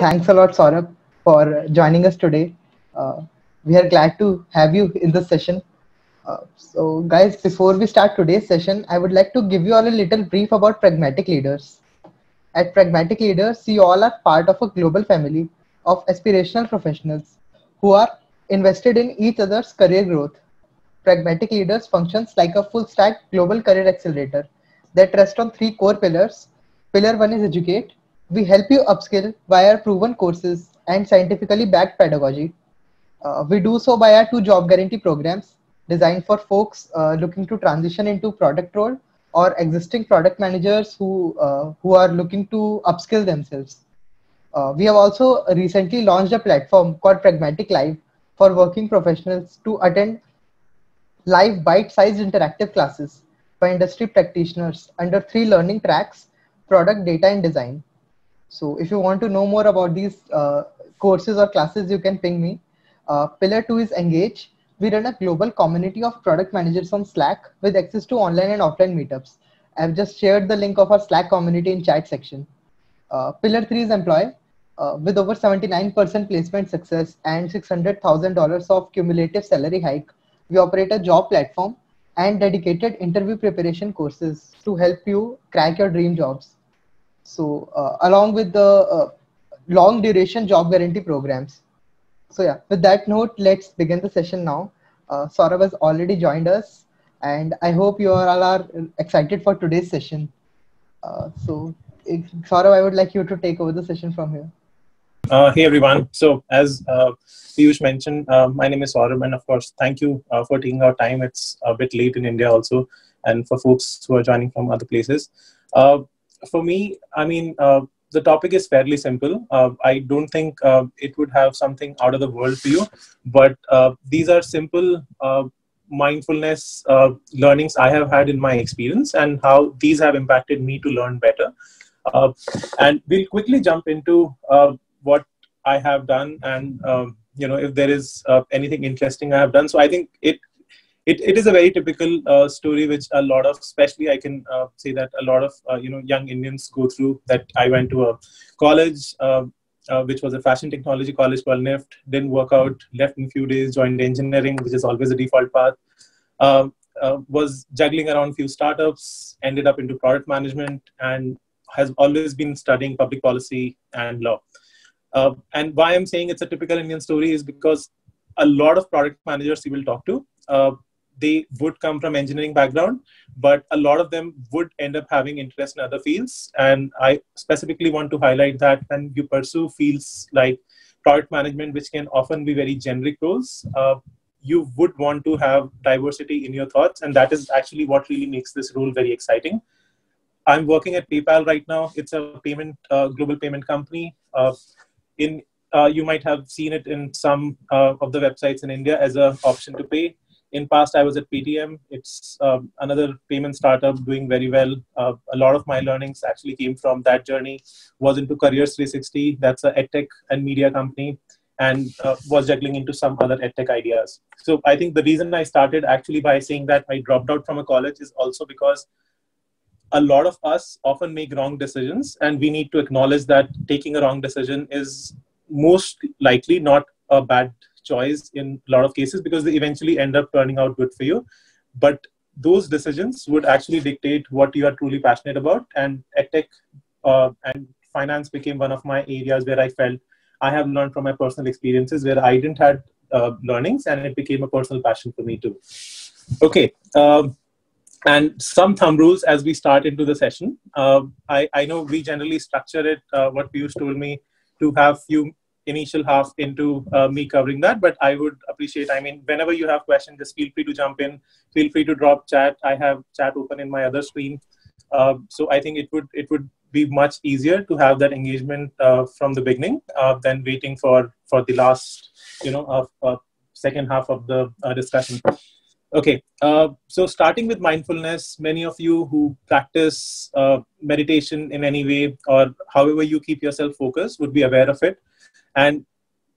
thanks a lot, Saurabh, for joining us today. Uh, we are glad to have you in this session. Uh, so, guys, before we start today's session, I would like to give you all a little brief about Pragmatic Leaders. At Pragmatic Leaders, you all are part of a global family of aspirational professionals who are invested in each other's career growth. Pragmatic Leaders functions like a full stack global career accelerator that rests on three core pillars. Pillar one is educate. We help you upskill via proven courses and scientifically backed pedagogy. Uh, we do so by our two job guarantee programs designed for folks uh, looking to transition into product role or existing product managers who uh, who are looking to upskill themselves. Uh, we have also recently launched a platform called Pragmatic Live for working professionals to attend live bite-sized interactive classes by industry practitioners under three learning tracks, product, data, and design. So if you want to know more about these uh, courses or classes, you can ping me. Uh, pillar two is engage. We run a global community of product managers on Slack with access to online and offline meetups. I've just shared the link of our Slack community in chat section. Uh, pillar three is employ. Uh, with over 79% placement success and $600,000 of cumulative salary hike, we operate a job platform and dedicated interview preparation courses to help you crack your dream jobs. So, uh, along with the uh, long duration job guarantee programs. So, yeah, with that note, let's begin the session now. Uh, has already joined us, and I hope you all are excited for today's session. Uh, so, Saurabh, I would like you to take over the session from here. Uh, hey everyone. So as uh, Piyush mentioned, uh, my name is Saurabh, and of course, thank you uh, for taking our time. It's a bit late in India also, and for folks who are joining from other places. For me, I mean, uh, the topic is fairly simple. Uh, I don't think uh, it would have something out of the world for you, but uh, these are simple uh, mindfulness learnings I have had in my experience and how these have impacted me to learn better. And we'll quickly jump into what I have done and um, you know if there is uh, anything interesting I have done. So I think it it, it is a very typical uh, story which a lot of especially I can uh, say that a lot of uh, you know young Indians go through. That I went to a college. Um, uh, which was a fashion technology college called NIFT, didn't work out, left in a few days, joined engineering, which is always a default path. Uh, was juggling around few startups, ended up into product management, and has always been studying public policy and law. Uh, and why I'm saying it's a typical Indian story is because a lot of product managers you will talk to, uh, they would come from engineering background, but a lot of them would end up having interest in other fields. And I specifically want to highlight that when you pursue fields like product management, which can often be very generic roles, uh, you would want to have diversity in your thoughts, and that is actually what really makes this role very exciting. I'm working at PayPal right now. It's a payment uh, global payment company. Uh, in uh, you might have seen it in some uh, of the websites in India as an option to pay. In past, I was at Paytm. It's um, another payment startup doing very well. Uh, a lot of my learnings actually came from that journey. Was into Careers 360. That's a edtech and media company, and uh, was juggling into some other edtech ideas. So I think the reason I started actually by saying that I dropped out from a college is also because a lot of us often make wrong decisions and we need to acknowledge that taking a wrong decision is most likely not a bad choice in a lot of cases because they eventually end up turning out good for you. But those decisions would actually dictate what you are truly passionate about. And edtech uh, and finance became one of my areas where i felt i have learned from my personal experiences where i didn't had uh, learnings and it became a personal passion for me too. Okay um, and some thumb rules as we start into the session. Uh, I, I know we generally structure it, uh, what Piyush told me, to have few initial half into uh, me covering that, but I would appreciate, I mean, whenever you have questions, just feel free to jump in, feel free to drop chat. I have chat open in my other screen. Uh, so I think it would, it would be much easier to have that engagement uh, from the beginning uh, than waiting for, for the last, you know, second half of the discussion. Okay, uh, so starting with mindfulness, many of you who practice uh, meditation in any way or however you keep yourself focused would be aware of it. And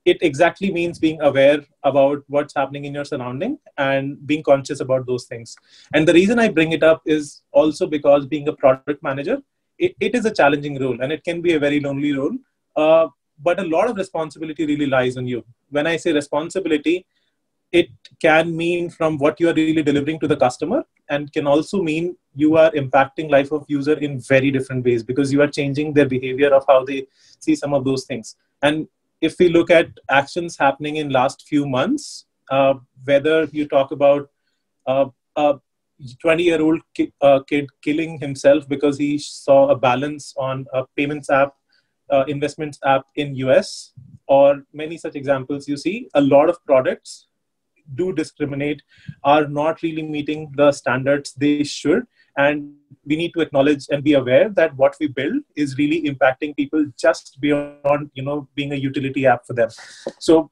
it exactly means being aware about what's happening in your surrounding and being conscious about those things. And the reason I bring it up is also because being a product manager, it, it is a challenging role and it can be a very lonely role. Uh, but a lot of responsibility really lies on you. When I say responsibility, it can mean from what you are really delivering to the customer and can also mean you are impacting life of user in very different ways because you are changing their behavior of how they see some of those things and if we look at actions happening in last few months uh, whether you talk about uh, a 20 year old ki- uh, kid killing himself because he saw a balance on a payments app uh, investments app in us or many such examples you see a lot of products do discriminate are not really meeting the standards they should and we need to acknowledge and be aware that what we build is really impacting people just beyond you know being a utility app for them. So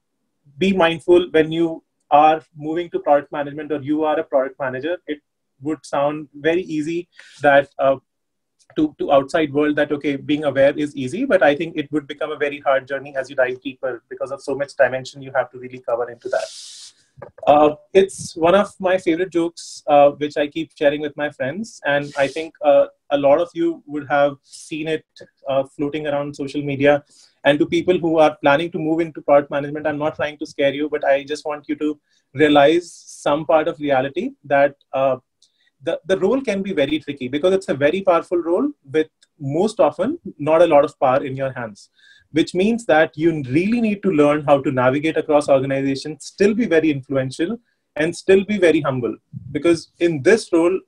be mindful when you are moving to product management or you are a product manager it would sound very easy that uh, to, to outside world that okay being aware is easy but i think it would become a very hard journey as you dive deeper because of so much dimension you have to really cover into that uh, it's one of my favorite jokes, uh, which I keep sharing with my friends, and I think uh, a lot of you would have seen it uh, floating around social media. And to people who are planning to move into product management, I'm not trying to scare you, but I just want you to realize some part of reality that uh, the, the role can be very tricky because it's a very powerful role with most often not a lot of power in your hands which means that you really need to learn how to navigate across organizations, still be very influential, and still be very humble. Because in this role,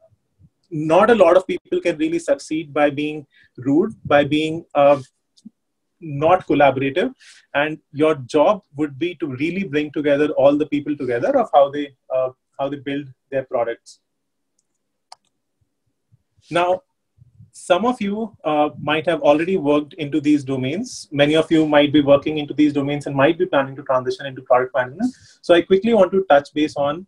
not a lot of people can really succeed by being rude, by being uh, not collaborative. And your job would be to really bring together all the people together of how they uh, how they build their products. Now, some of you uh, might have already worked into these domains. Many of you might be working into these domains and might be planning to transition into product management. So I quickly want to touch base on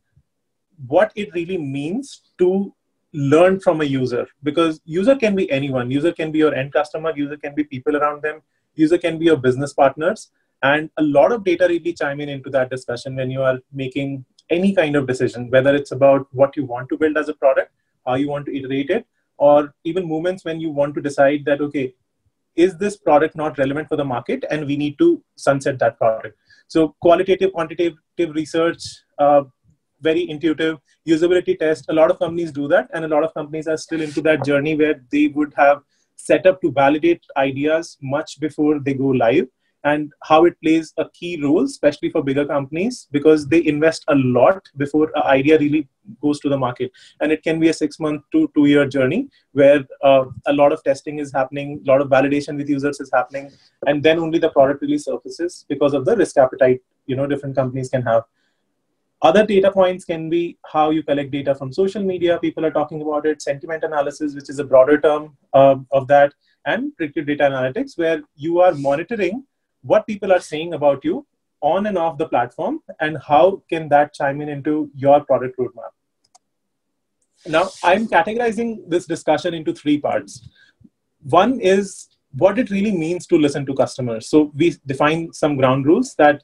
what it really means to learn from a user. Because user can be anyone. User can be your end customer. User can be people around them. User can be your business partners. And a lot of data really chime in into that discussion when you are making any kind of decision whether it's about what you want to build as a product how you want to iterate it or even moments when you want to decide that okay is this product not relevant for the market and we need to sunset that product? So qualitative quantitative research uh, very intuitive. Usability test a lot of companies do that and a lot of companies are still into that journey where they would have set up to validate ideas much before they go live and how it plays a key role, especially for bigger companies, because they invest a lot before an idea really goes to the market. And it can be a six month to two year journey where uh, a lot of testing is happening, a lot of validation with users is happening, and then only the product really surfaces because of the risk appetite you know different companies can have. Other data points can be how you collect data from social media. People are talking about it. Sentiment analysis, which is a broader term uh, of that, and predictive data analytics, where you are monitoring what people are saying about you on and off the platform and how can that chime in into your product roadmap? Now i'm categorizing this discussion into three parts. One is what it really means to listen to customers. So we define some ground rules that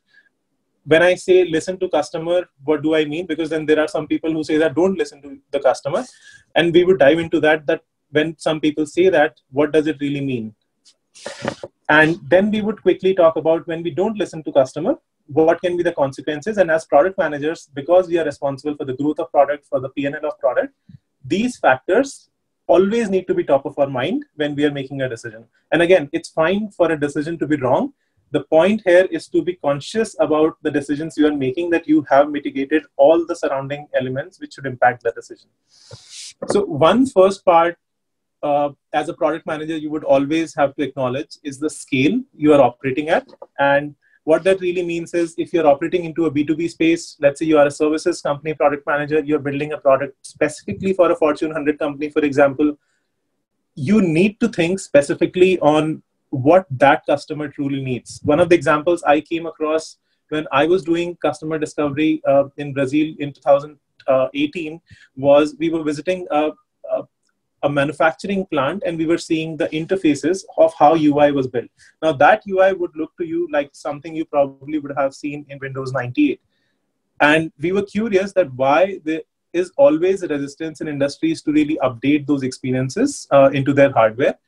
when i say listen to customer what do i mean? Because then there are some people who say that don't listen to the customer. And we would dive into that that when some people say that what does it really mean and then we would quickly talk about when we don't listen to customer, what can be the consequences. And as product managers, because we are responsible for the growth of product, for the PNL of product, these factors always need to be top of our mind when we are making a decision. And again, it's fine for a decision to be wrong. The point here is to be conscious about the decisions you are making that you have mitigated all the surrounding elements which should impact the decision. So one first part uh, as a product manager, you would always have to acknowledge is the scale you are operating at. And what that really means is if you're operating into a B2B space, let's say you are a services company product manager, you're building a product specifically for a Fortune 100 company, for example, you need to think specifically on what that customer truly needs. One of the examples I came across when I was doing customer discovery uh, in Brazil in 2018 was we were visiting a, a manufacturing plant and we were seeing the interfaces of how UI was built. Now that UI would look to you like something you probably would have seen in Windows 98. And we were curious that why there is always a resistance in industries to really update those experiences uh, into their hardware.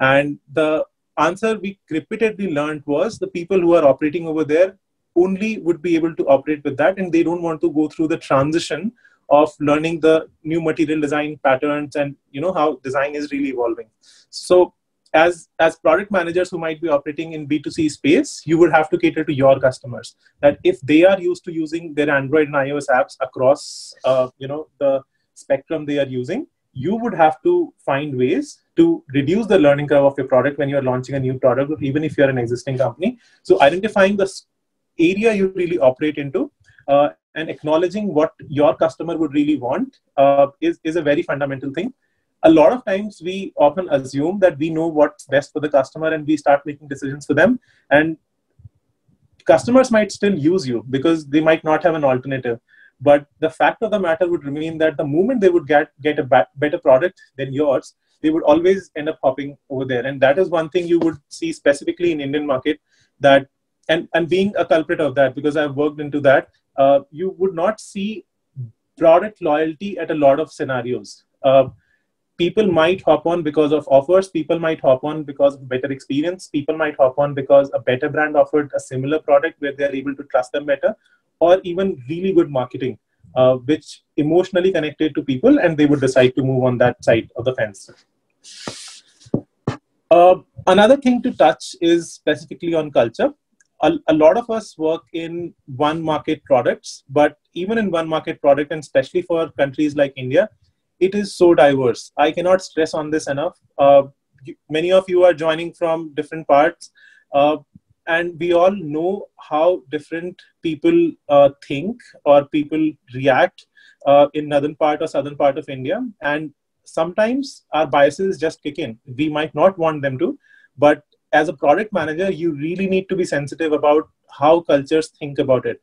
And the answer we repeatedly learned was the people who are operating over there only would be able to operate with that and they don't want to go through the transition of learning the new material design patterns and you know how design is really evolving. So as as product managers who might be operating in b2c space you would have to cater to your customers. That if they are used to using their android and ios apps across uh, you know the spectrum they are using you would have to find ways to reduce the learning curve of your product when you're launching a new product even if you're an existing company. So identifying the area you really operate into uh, and acknowledging what your customer would really want uh, is, is a very fundamental thing. A lot of times we often assume that we know what's best for the customer and we start making decisions for them. And customers might still use you because they might not have an alternative. But the fact of the matter would remain that the moment they would get get a better product than yours they would always end up hopping over there. And that is one thing you would see specifically in indian market that and and being a culprit of that because i've worked into that uh, you would not see product loyalty at a lot of scenarios. Uh, people might hop on because of offers people might hop on because of better experience people might hop on because a better brand offered a similar product where they're able to trust them better or even really good marketing uh, which emotionally connected to people and they would decide to move on that side of the fence. Uh, another thing to touch is specifically on culture a, a, lot of us work in one market products but even in one market product and especially for countries like india it is so diverse. I cannot stress on this enough. Uh, many of you are joining from different parts, uh, and we all know how different people uh, think or people react uh, in northern part or southern part of India. And sometimes our biases just kick in. We might not want them to, but as a product manager, you really need to be sensitive about how cultures think about it,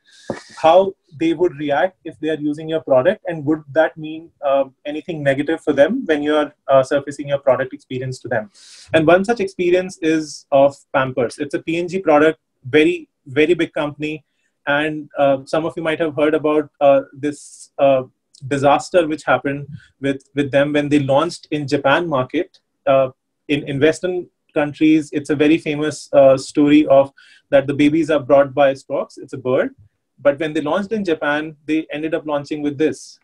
how they would react if they are using your product, and would that mean uh, anything negative for them when you are uh, surfacing your product experience to them? And one such experience is of Pampers. It's a P&G product, very very big company, and uh, some of you might have heard about uh, this uh, disaster which happened with with them when they launched in Japan market. Uh, in, in Western countries, it's a very famous uh, story of that the babies are brought by storks. It's a bird. But when they launched in Japan, they ended up launching with this.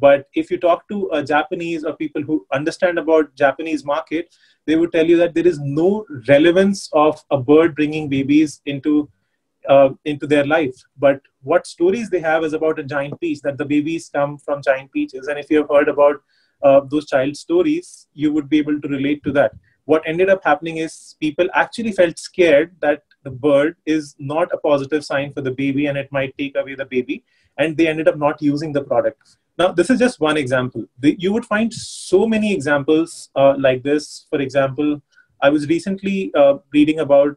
But if you talk to a Japanese or people who understand about Japanese market, they would tell you that there is no relevance of a bird bringing babies into uh, into their life. But what stories they have is about a giant peach that the babies come from giant peaches. And if you have heard about uh, those child stories, you would be able to relate to that what ended up happening is people actually felt scared that the bird is not a positive sign for the baby and it might take away the baby and they ended up not using the product. Now this is just one example. The, you would find so many examples uh, like this. For example i was recently uh, reading about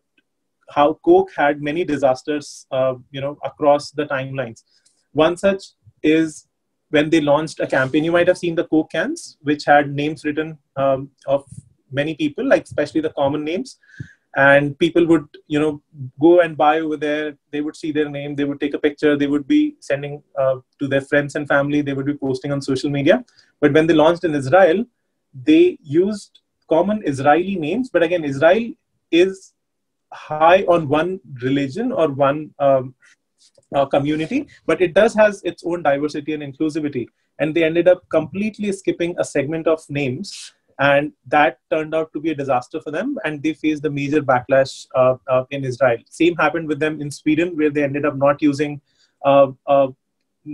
how coke had many disasters uh, you know across the timelines. One such is when they launched a campaign. You might have seen the coke cans which had names written um, of many people, like especially the common names. And people would, you know, go and buy over there. They would see their name. They would take a picture. They would be sending uh, to their friends and family. They would be posting on social media. But when they launched in Israel, they used common Israeli names. But again, Israel is high on one religion or one um, uh, community, but it does has its own diversity and inclusivity. And they ended up completely skipping a segment of names and that turned out to be a disaster for them. And they faced a major backlash uh, uh, in israel. Same happened with them in sweden where they ended up not using uh, uh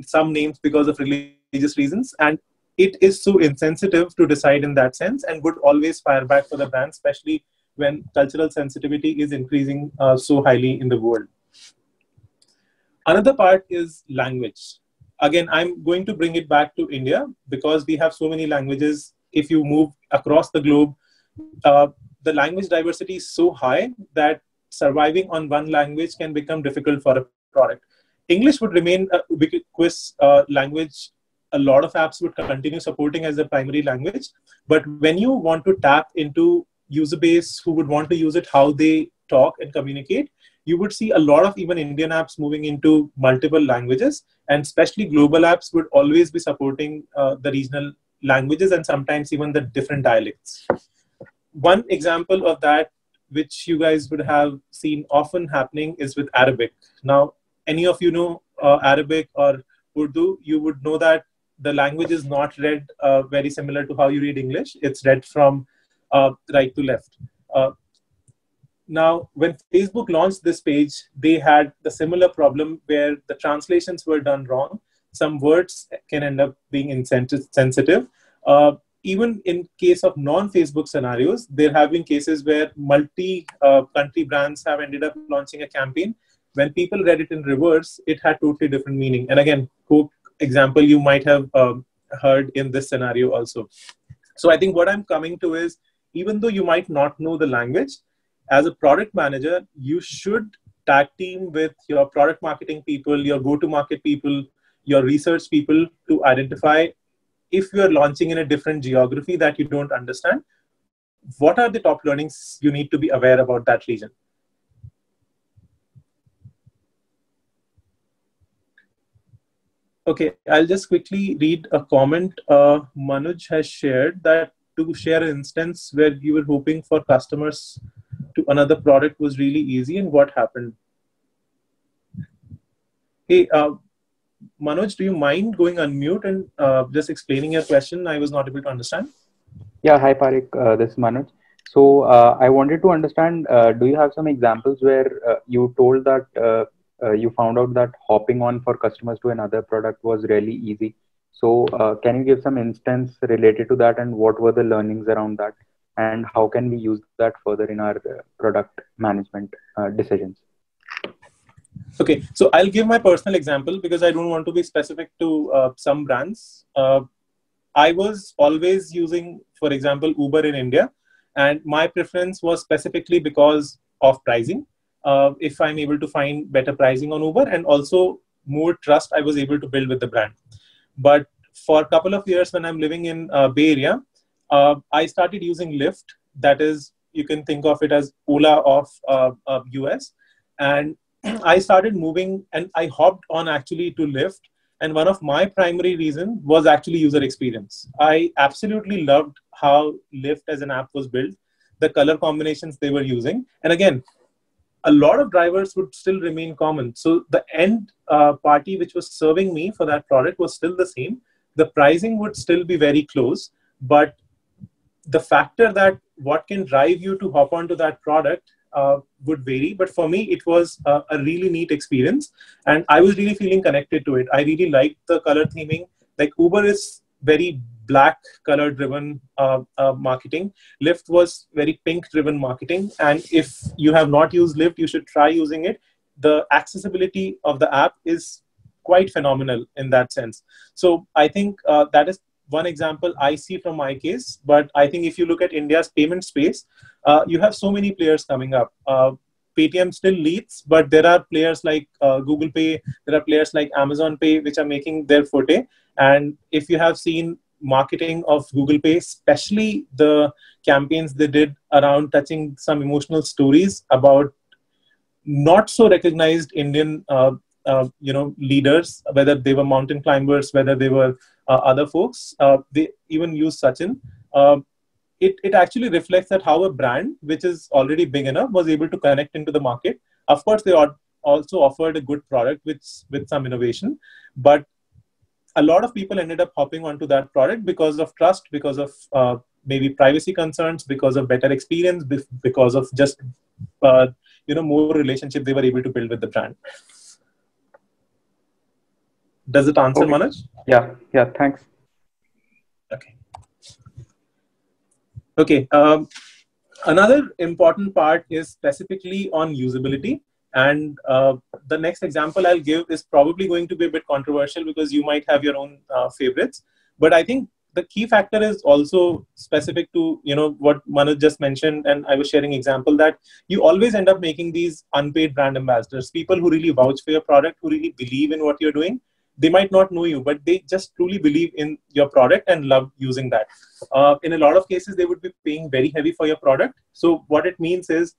some names because of religious reasons. And it is so insensitive to decide in that sense and would always fire back for the brand especially when cultural sensitivity is increasing uh, so highly in the world. Another part is language. Again i'm going to bring it back to india because we have so many languages if you move across the globe, uh, the language diversity is so high that surviving on one language can become difficult for a product. English would remain a ubiquitous uh, language. A lot of apps would continue supporting as a primary language. But when you want to tap into user base who would want to use it, how they talk and communicate, you would see a lot of even Indian apps moving into multiple languages, and especially global apps would always be supporting uh, the regional languages and sometimes even the different dialects. One example of that which you guys would have seen often happening is with Arabic. Now, any of you know uh, Arabic or Urdu, you would know that the language is not read uh, very similar to how you read English. It's read from uh, right to left. Uh, now, when Facebook launched this page, they had the similar problem where the translations were done wrong. Some words can end up being insensitive. Uh, even in case of non-Facebook scenarios, there have been cases where multi-country uh, brands have ended up launching a campaign. When people read it in reverse, it had totally different meaning. And again, Coke example you might have um, heard in this scenario also. So I think what I'm coming to is, even though you might not know the language, as a product manager, you should tag team with your product marketing people, your go-to-market people, your research people to identify if you are launching in a different geography that you don't understand, what are the top learnings you need to be aware about that region? Okay, I'll just quickly read a comment uh, Manoj has shared that to share an instance where you were hoping for customers to another product was really easy and what happened. Hey, uh, Manoj, do you mind going unmute and uh, just explaining your question? I was not able to understand. Yeah, hi Pareek, uh, this is Manoj. So uh, I wanted to understand, uh, do you have some examples where uh, you told that uh, you found out that hopping on for customers to another product was really easy? So can you give some instance related to that and what were the learnings around that? And how can we use that further in our product management decisions? Okay, so I'll give my personal example because I don't want to be specific to uh, some brands. Uh, I was always using, for example, Uber in India, and my preference was specifically because of pricing. Uh, if I'm able to find better pricing on Uber, and also more trust I was able to build with the brand. But for a couple of years, when I'm living in uh, Bay Area, uh, I started using Lyft. That is, you can think of it as Ola of US, uh, and I started moving and I hopped on actually to Lyft. And one of my primary reason was actually user experience. I absolutely loved how Lyft as an app was built, the color combinations they were using. And again, a lot of drivers would still remain common. So the end uh, party which was serving me for that product was still the same. The pricing would still be very close, but the factor that what can drive you to hop onto that product uh, would vary. But for me, it was uh, a really neat experience, and I was really feeling connected to it. I really liked the color theming. Like Uber is very black color driven uh, uh, marketing. Lyft was very pink driven marketing. And if you have not used Lyft, you should try using it. The accessibility of the app is quite phenomenal in that sense. So I think uh, that is one example I see from my case. But I think if you look at India's payment space, uh, you have so many players coming up. Uh, Paytm still leads, but there are players like uh, Google Pay, there are players like Amazon Pay, which are making their forte. And if you have seen marketing of Google Pay, especially the campaigns they did around touching some emotional stories about not so recognized Indian, uh, uh, you know, leaders, whether they were mountain climbers, whether they were other folks, uh, they even use Sachin. Uh, it, it actually reflects that how a brand which is already big enough was able to connect into the market of course they also offered a good product with with some innovation but a lot of people ended up hopping onto that product because of trust because of uh, maybe privacy concerns because of better experience because of just uh, you know more relationship they were able to build with the brand does it answer okay. manoj yeah yeah thanks okay Okay. Um, another important part is specifically on usability. And uh, the next example I'll give is probably going to be a bit controversial because you might have your own uh, favorites. But I think the key factor is also specific to you know what Manoj just mentioned, and I was sharing example that you always end up making these unpaid brand ambassadors, people who really vouch for your product, who really believe in what you're doing, they might not know you, but they just truly believe in your product and love using that. Uh, in a lot of cases, they would be paying very heavy for your product. So what it means is,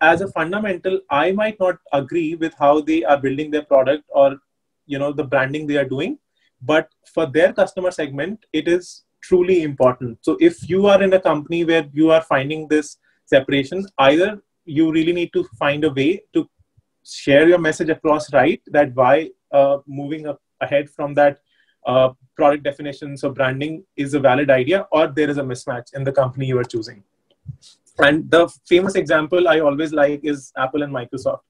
as a fundamental, I might not agree with how they are building their product or you know the branding they are doing, but for their customer segment, it is truly important. So if you are in a company where you are finding this separation. Either you really need to find a way to share your message across right that why uh, moving up ahead from that uh, product definition, so branding is a valid idea or there is a mismatch in the company you are choosing. And the famous example i always like is apple and microsoft.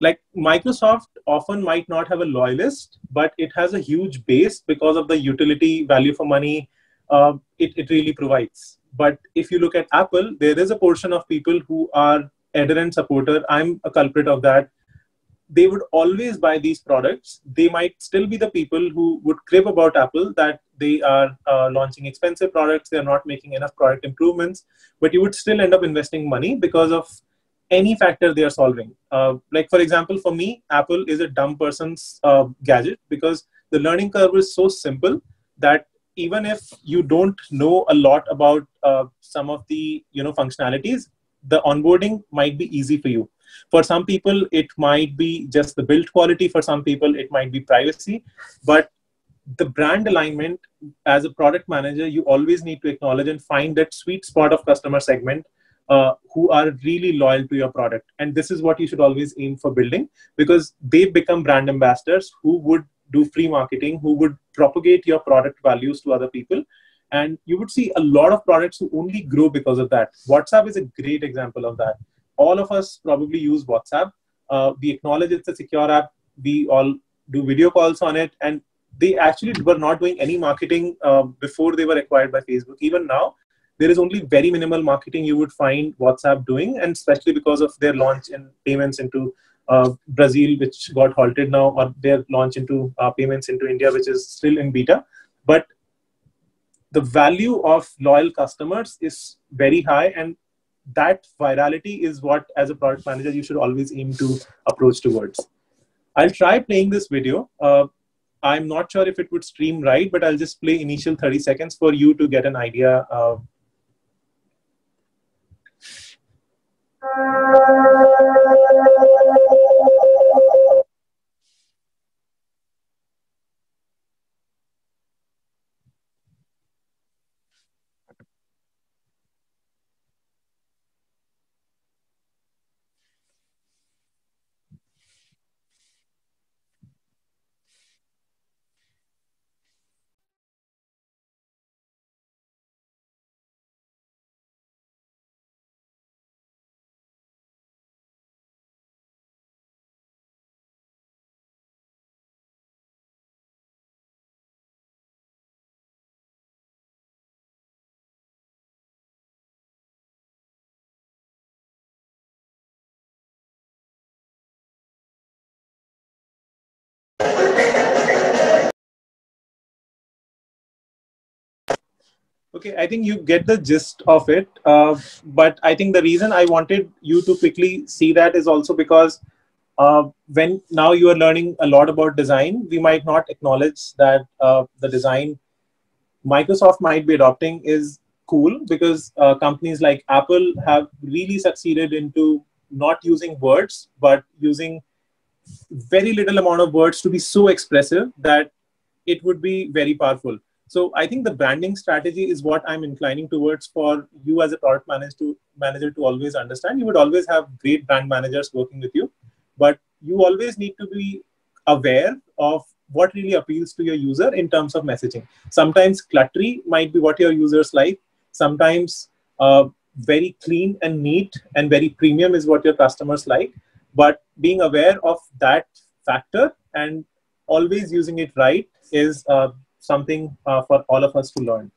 Like microsoft often might not have a loyalist but it has a huge base because of the utility value for money uh, it, it really provides. But if you look at apple there is a portion of people who are adherent supporter. I'm a culprit of that they would always buy these products. They might still be the people who would crib about Apple that they are uh, launching expensive products, they're not making enough product improvements, but you would still end up investing money because of any factor they are solving. Uh, like, for example, for me, Apple is a dumb person's uh, gadget because the learning curve is so simple that even if you don't know a lot about uh, some of the you know functionalities, the onboarding might be easy for you for some people, it might be just the build quality. For some people, it might be privacy. But the brand alignment as a product manager, you always need to acknowledge and find that sweet spot of customer segment uh, who are really loyal to your product. And this is what you should always aim for building because they become brand ambassadors who would do free marketing, who would propagate your product values to other people. And you would see a lot of products who only grow because of that. WhatsApp is a great example of that all of us probably use WhatsApp. Uh, we acknowledge it's a secure app. We all do video calls on it, and they actually were not doing any marketing uh, before they were acquired by Facebook. Even now, there is only very minimal marketing you would find WhatsApp doing, and especially because of their launch in payments into uh, Brazil, which got halted now, or their launch into uh, payments into India, which is still in beta. But the value of loyal customers is very high, and that virality is what as a product manager you should always aim to approach towards. I'll try playing this video. Uh, i'm not sure if it would stream right but i'll just play initial 30 seconds for you to get an idea of Okay, I think you get the gist of it. Uh, but I think the reason I wanted you to quickly see that is also because uh, when now you are learning a lot about design, we might not acknowledge that uh, the design Microsoft might be adopting is cool because uh, companies like Apple have really succeeded into not using words but using very little amount of words to be so expressive that it would be very powerful. So I think the branding strategy is what I'm inclining towards for you as a product manager to manager to always understand. You would always have great brand managers working with you, but you always need to be aware of what really appeals to your user in terms of messaging. Sometimes cluttery might be what your users like. Sometimes uh, very clean and neat and very premium is what your customers like. But being aware of that factor and always using it right is uh, something uh, for all of us to learn.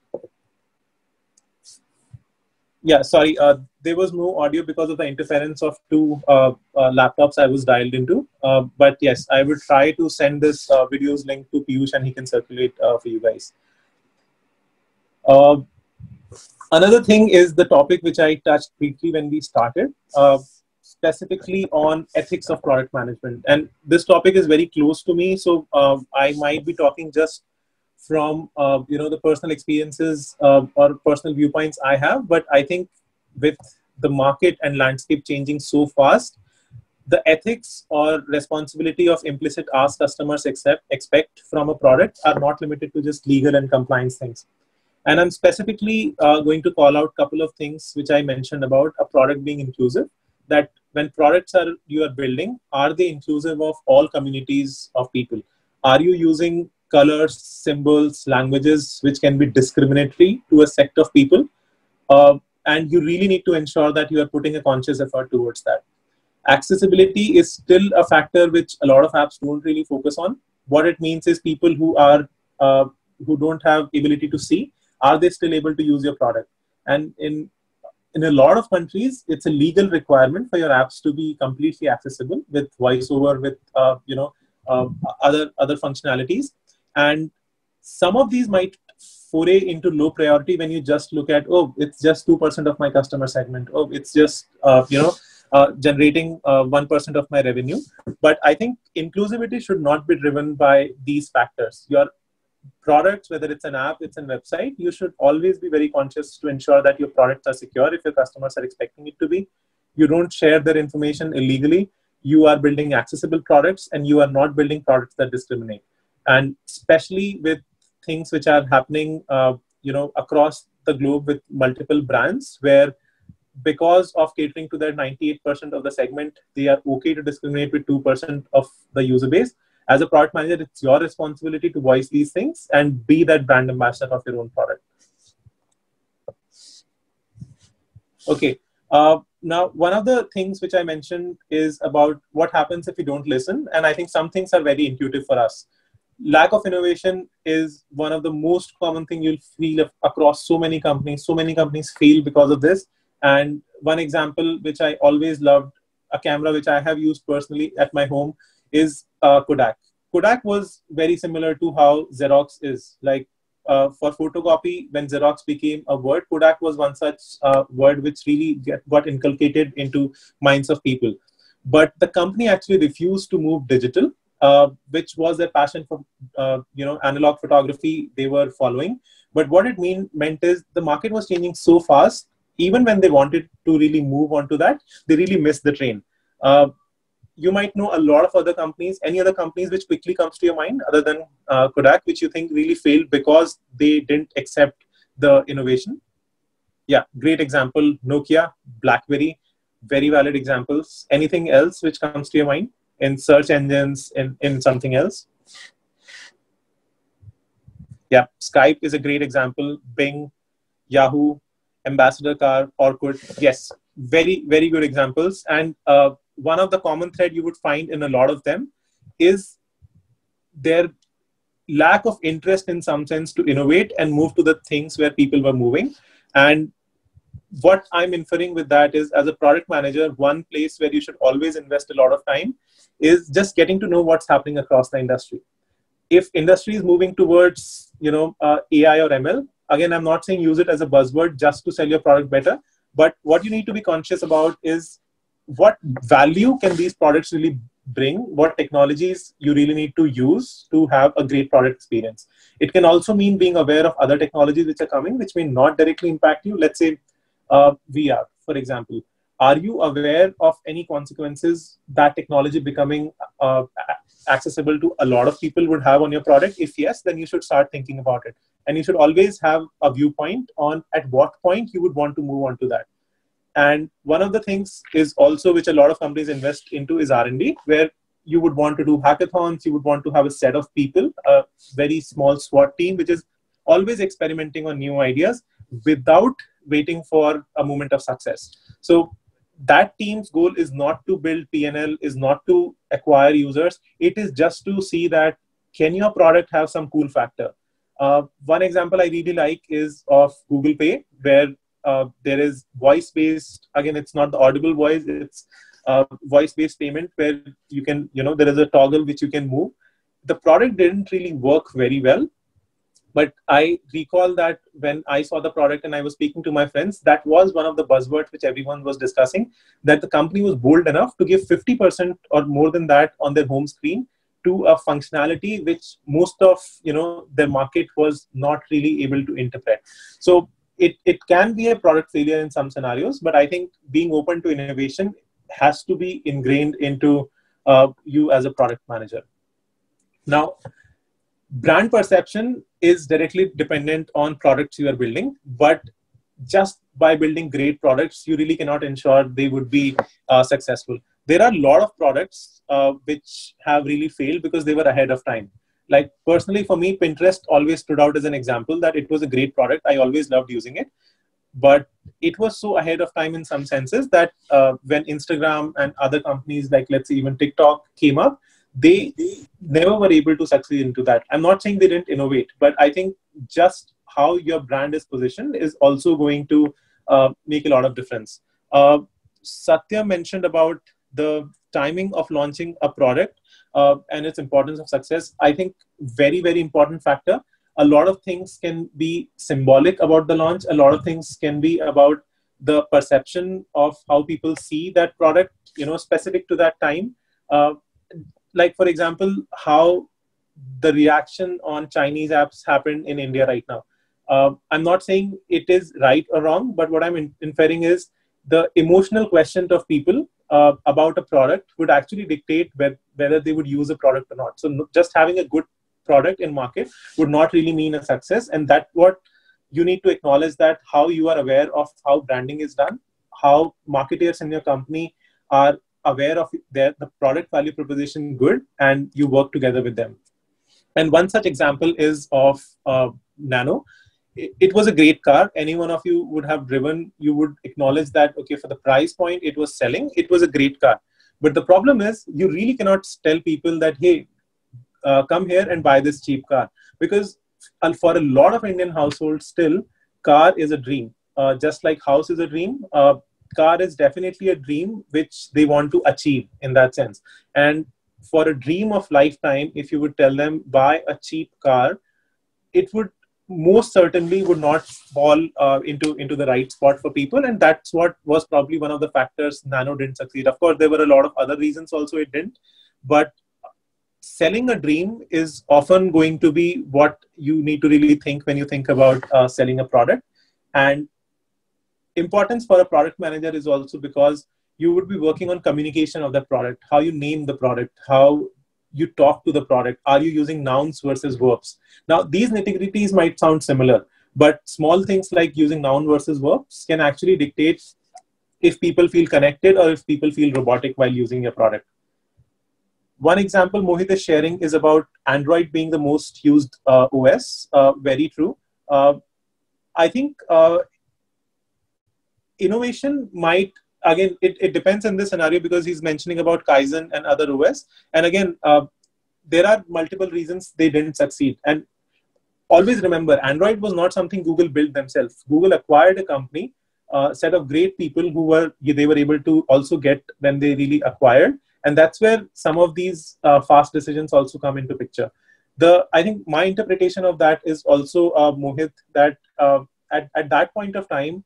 Yeah, sorry, uh, there was no audio because of the interference of two uh, uh laptops I was dialed into. Uh, but yes, I will try to send this uh, videos link to Piyush and he can circulate for you guys. another thing is the topic which I touched briefly when we started specifically on ethics of product management. And this topic is very close to me, so I might be talking just from uh, you know the personal experiences uh, or personal viewpoints I have, but I think with the market and landscape changing so fast, the ethics or responsibility of implicit ask customers accept expect from a product are not limited to just legal and compliance things. And I'm specifically uh, going to call out a couple of things which I mentioned about a product being inclusive. That when products are you are building, are they inclusive of all communities of people? Are you using colors, symbols, languages which can be discriminatory to a sect of people? Uh, and you really need to ensure that you are putting a conscious effort towards that. Accessibility is still a factor which a lot of apps don't really focus on. What it means is people who are uh, who don't have ability to see are they still able to use your product and in in a lot of countries it's a legal requirement for your apps to be completely accessible with voiceover with uh, you know uh, other other functionalities and some of these might foray into low priority when you just look at oh it's just 2% of my customer segment oh it's just uh, you know uh, generating uh, 1% of my revenue but i think inclusivity should not be driven by these factors your products, whether it's an app, it's a website, you should always be very conscious to ensure that your products are secure if your customers are expecting it to be. You don't share their information illegally. You are building accessible products and you are not building products that discriminate. And especially with things which are happening, uh, you know, across the globe with multiple brands where because of catering to their 98% of the segment, they are okay to discriminate with 2% of the user base as a product manager, it's your responsibility to voice these things and be that brand ambassador of your own product. Okay. Uh, now, one of the things which I mentioned is about what happens if you don't listen. And I think some things are very intuitive for us. Lack of innovation is one of the most common thing you'll feel across so many companies. So many companies fail because of this. And one example which I always loved, a camera which I have used personally at my home, is uh, Kodak. Kodak was very similar to how Xerox is. Like uh, for photocopy, when Xerox became a word, Kodak was one such uh, word which really get, got inculcated into minds of people. But the company actually refused to move digital, uh, which was their passion for uh, you know analog photography they were following. But what it mean meant is the market was changing so fast. Even when they wanted to really move on to that, they really missed the train. Uh, you might know a lot of other companies any other companies which quickly comes to your mind other than uh, kodak which you think really failed because they didn't accept the innovation yeah great example nokia blackberry very valid examples anything else which comes to your mind in search engines in, in something else. Yeah skype is a great example. Bing yahoo ambassador car orkut. Yes very very good examples. And uh, one of the common thread you would find in a lot of them is their lack of interest in some sense to innovate and move to the things where people were moving. And what i'm inferring with that is as a product manager one place where you should always invest a lot of time is just getting to know what's happening across the industry. If industry is moving towards you know uh, ai or ml again i'm not saying use it as a buzzword just to sell your product better but what you need to be conscious about is what value can these products really bring what technologies you really need to use to have a great product experience. It can also mean being aware of other technologies which are coming which may not directly impact you. Let's say uh, vr for example. Are you aware of any consequences that technology becoming uh, accessible to a lot of people would have on your product? If yes then you should start thinking about it. And you should always have a viewpoint on at what point you would want to move on to that. And one of the things is also which a lot of companies invest into is r&d where you would want to do hackathons you would want to have a set of people a very small swat team which is always experimenting on new ideas without waiting for a moment of success. So that team's goal is not to build pnl is not to acquire users. It is just to see that can your product have some cool factor? Uh, one example i really like is of google pay where uh, there is voice based again it's not the audible voice it's uh, voice based payment where you can you know there is a toggle which you can move. The product didn't really work very well but i recall that when i saw the product and i was speaking to my friends that was one of the buzzwords which everyone was discussing that the company was bold enough to give 50% or more than that on their home screen to a functionality which most of you know their market was not really able to interpret so it, it can be a product failure in some scenarios, but I think being open to innovation has to be ingrained into uh, you as a product manager. Now, brand perception is directly dependent on products you are building, but just by building great products, you really cannot ensure they would be uh, successful. There are a lot of products uh, which have really failed because they were ahead of time. Like personally, for me, Pinterest always stood out as an example that it was a great product. I always loved using it, but it was so ahead of time in some senses that uh, when Instagram and other companies like let's say even TikTok came up, they, never were able to succeed into that. I'm not saying they didn't innovate, but I think just how your brand is positioned is also going to uh, make a lot of difference. Uh, Satya mentioned about the timing of launching a product uh, and its importance of success. I think very very important factor. A lot of things can be symbolic about the launch. A lot of things can be about the perception of how people see that product. You know, specific to that time. Uh, like for example, how the reaction on Chinese apps happened in India right now uh, I'm not saying it is right or wrong, but what I'm in- inferring is the emotional question of people uh, about a product would actually dictate whe- whether they would use a product or not. So no, just having a good product in market would not really mean a success, and that what you need to acknowledge that how you are aware of how branding is done, how marketers in your company are aware of their the product value proposition good, and you work together with them. And one such example is of uh, Nano it, was a great car. Any one of you would have driven, you would acknowledge that, okay, for the price point it was selling, it was a great car. But the problem is, you really cannot tell people that, hey, uh, come here and buy this cheap car. Because for a lot of Indian households, still, car is a dream. Uh, just like house is a dream, uh, car is definitely a dream which they want to achieve in that sense. And for a dream of lifetime, if you would tell them buy a cheap car, it would most certainly would not fall uh, into into the right spot for people. And that's what was probably one of the factors nano didn't succeed. Of course there were a lot of other reasons also it didn't. But selling a dream is often going to be what you need to really think when you think about uh, selling a product. And importance for a product manager is also because you would be working on communication of the product how you name the product how you talk to the product? Are you using nouns versus verbs? Now, these nitty-gritties might sound similar, but small things like using noun versus verbs can actually dictate if people feel connected or if people feel robotic while using your product. One example Mohit is sharing is about Android being the most used uh, OS. Uh, very true. Uh, I think uh, innovation might again, it, it depends in this scenario because he's mentioning about Kaizen and other OS. And again, uh, there are multiple reasons they didn't succeed. And always remember, Android was not something Google built themselves. Google acquired a company, a uh, set of great people who were they were able to also get when they really acquired. And that's where some of these uh, fast decisions also come into picture. The I think my interpretation of that is also uh, Mohit that uh, at, at that point of time,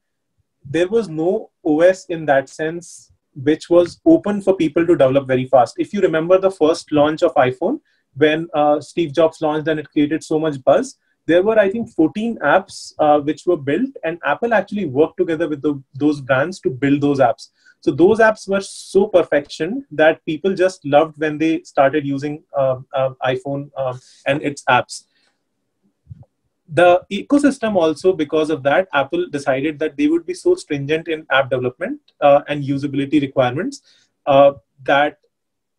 there was no OS in that sense which was open for people to develop very fast. If you remember the first launch of iPhone, when uh, Steve Jobs launched and it created so much buzz, there were, I think, 14 apps uh, which were built, and Apple actually worked together with the, those brands to build those apps. So those apps were so perfection that people just loved when they started using uh, iPhone um, and its apps the ecosystem also because of that apple decided that they would be so stringent in app development uh, and usability requirements uh, that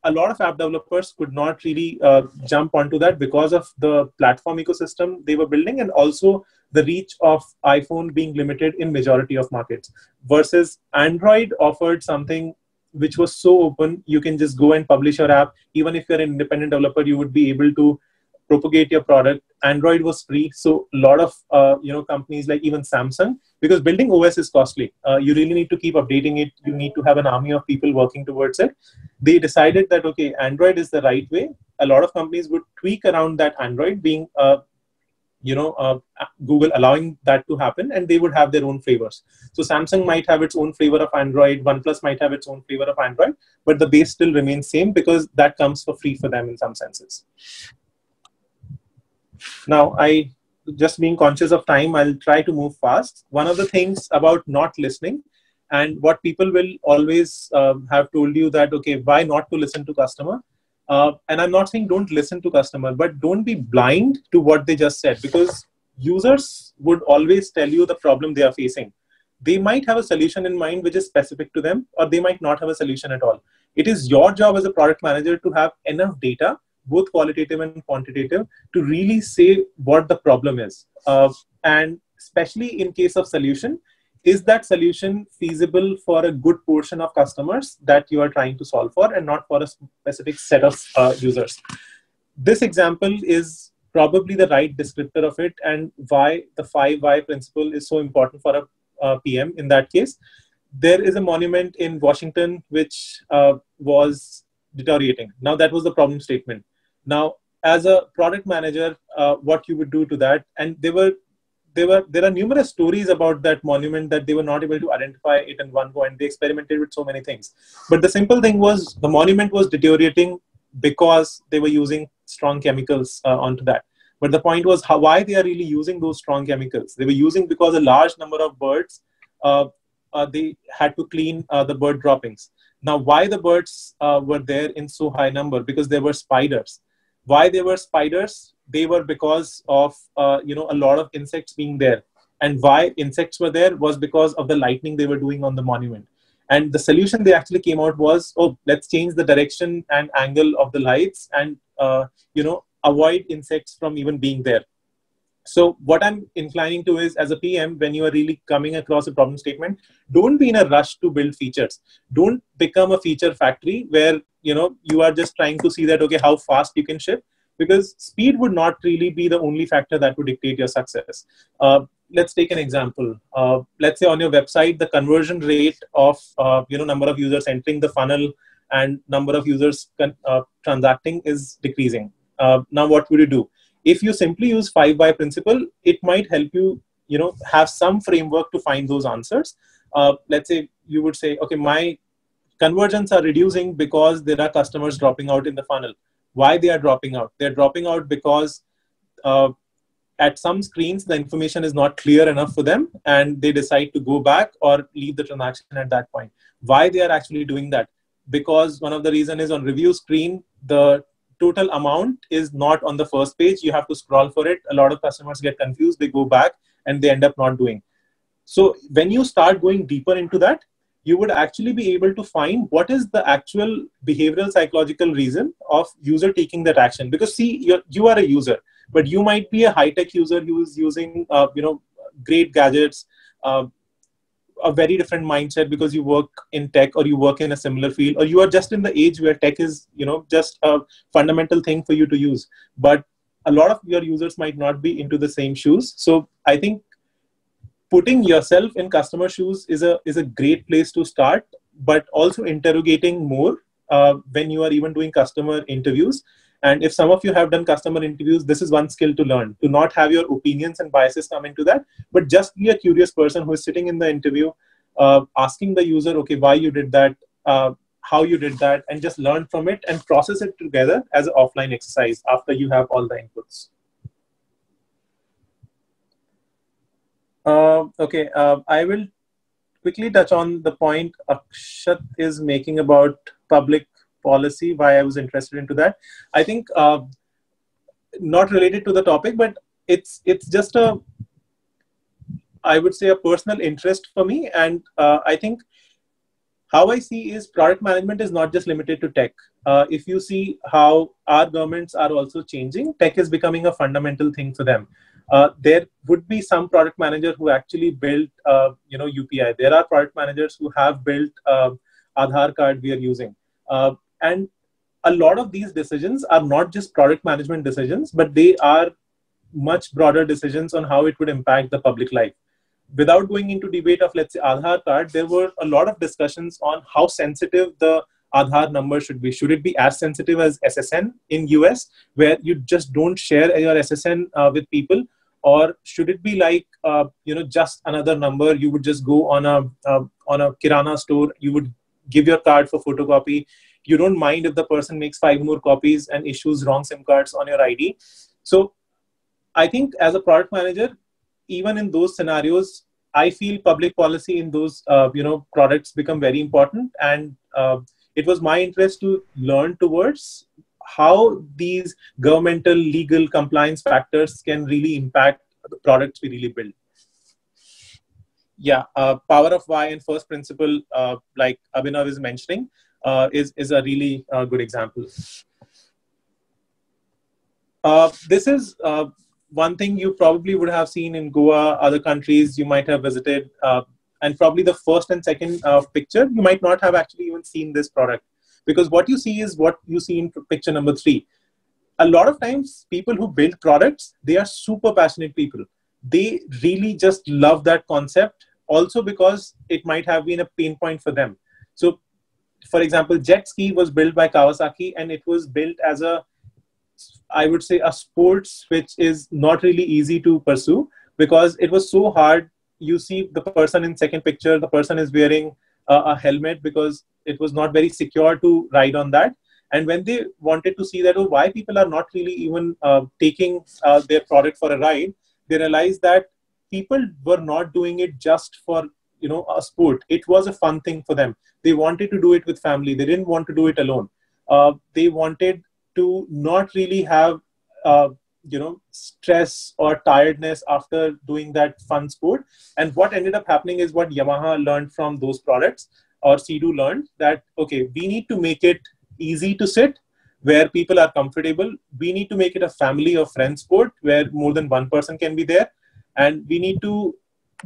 a lot of app developers could not really uh, jump onto that because of the platform ecosystem they were building and also the reach of iphone being limited in majority of markets. Versus android offered something which was so open you can just go and publish your app. Even if you're an independent developer you would be able to propagate your product. Android was free. So a lot of uh, you know companies like even samsung because building os is costly. Uh, you really need to keep updating it. You need to have an army of people working towards it. They decided that okay android is the right way. A lot of companies would tweak around that android being uh, you know uh, google allowing that to happen and they would have their own flavors. So samsung might have its own flavor of android. Oneplus might have its own flavor of android but the base still remains same because that comes for free for them in some senses now, I just being conscious of time, I'll try to move fast. One of the things about not listening and what people will always um, have told you that, okay, why not to listen to customer? uh, and i'm not saying don't listen to customer but don't be blind to what they just said because users would always tell you the problem they are facing they might have a solution in mind which is specific to them or they might not have a solution at all it is your job as a product manager to have enough data both qualitative and quantitative to really say what the problem is. Uh, and especially in case of solution is that solution feasible for a good portion of customers that you are trying to solve for and not for a specific set of uh, users? This example is probably the right descriptor of it and why the 5 why principle is so important for a, a pm in that case. There is a monument in washington which uh, was deteriorating. Now that was the problem statement now as a product manager uh, what you would do to that? And there were there were there are numerous stories about that monument that they were not able to identify it in one go and they experimented with so many things. But the simple thing was the monument was deteriorating because they were using strong chemicals uh, onto that. But the point was how, why they are really using those strong chemicals? They were using because a large number of birds uh, uh, they had to clean uh, the bird droppings. Now why the birds uh, were there in so high number? Because there were spiders why they were spiders? They were because of uh, you know a lot of insects being there. And why insects were there was because of the lightning they were doing on the monument. And the solution they actually came out was oh let's change the direction and angle of the lights and uh, you know avoid insects from even being there so what i'm inclining to is as a pm when you are really coming across a problem statement don't be in a rush to build features don't become a feature factory where you know you are just trying to see that okay how fast you can ship because speed would not really be the only factor that would dictate your success. Uh, let's take an example. Uh, let's say on your website, the conversion rate of uh, you know number of users entering the funnel and number of users uh, transacting is decreasing. Uh, now, what would you do? If you simply use five why principle, it might help you you know have some framework to find those answers. Uh, let's say you would say, okay, my conversions are reducing because there are customers dropping out in the funnel. Why they are dropping out? They're dropping out because uh, at some screens the information is not clear enough for them and they decide to go back or leave the transaction at that point. Why they are actually doing that? Because one of the reason is on review screen the total amount is not on the first page. You have to scroll for it. A lot of customers get confused. They go back and they end up not doing. So when you start going deeper into that you would actually be able to find what is the actual behavioral psychological reason of user taking that action. Because see you're, you are a user but you might be a high tech user who is using uh, you know great gadgets uh, a very different mindset because you work in tech or you work in a similar field or you are just in the age where tech is you know just a fundamental thing for you to use. But a lot of your users might not be into the same shoes. So i think putting yourself in customer shoes is a is a great place to start but also interrogating more uh, when you are even doing customer interviews and if some of you have done customer interviews this is one skill to learn to not have your opinions and biases come into that but just be a curious person who is sitting in the interview uh, asking the user okay why you did that? Uh, how you did that? And just learn from it and process it together as an offline exercise after you have all the inputs. Uh, okay, uh, I will quickly touch on the point Akshat is making about public policy, why I was interested into that. I think uh, not related to the topic, but it's it's just a I would say a personal interest for me, and uh, I think how I see is product management is not just limited to tech. Uh, if you see how our governments are also changing, tech is becoming a fundamental thing for them uh, there would be some product manager who actually built uh, you know upi there are product managers who have built uh, aadhaar card we are using uh, and a lot of these decisions are not just product management decisions but they are much broader decisions on how it would impact the public life. Without going into debate of let's say aadhaar card there were a lot of discussions on how sensitive the Aadhaar number should be. Should it be as sensitive as SSN in US, where you just don't share your SSN uh, with people, or should it be like uh, you know just another number? You would just go on a uh, on a kirana store you would give your card for photocopy you don't mind if the person makes five more copies and issues wrong sim cards on your id so i think as a product manager even in those scenarios i feel public policy in those uh, you know products become very important. And uh, it was my interest to learn towards how these governmental legal compliance factors can really impact the products we really build. Yeah uh, power of why and first principle uh, like abhinav is mentioning is is a really uh, good example. Uh, this is uh, one thing you probably would have seen in goa other countries you might have visited and probably the first and second picture you might not have actually even seen this product. Because what you see is what you see in picture number three. A lot of times people who build products they are super passionate people. They really just love that concept also because it might have been a pain point for them. So for example jet ski was built by kawasaki and it was built as a i would say a sports which is not really easy to pursue because it was so hard. You see the person in second picture the person is wearing a, a helmet because it was not very secure to ride on that. And when they wanted to see that oh why people are not really even uh, taking uh, their product for a ride they realized that people were not doing it just for you know a sport. It was a fun thing for them. They wanted to do it with family. They didn't want to do it alone. Uh, they wanted to not really have uh, you know stress or tiredness after doing that fun sport. And what ended up happening is what yamaha learned from those products or Sea-Doo learned that okay we need to make it easy to sit where people are comfortable. We need to make it a family or friend sport where more than one person can be there. And we need to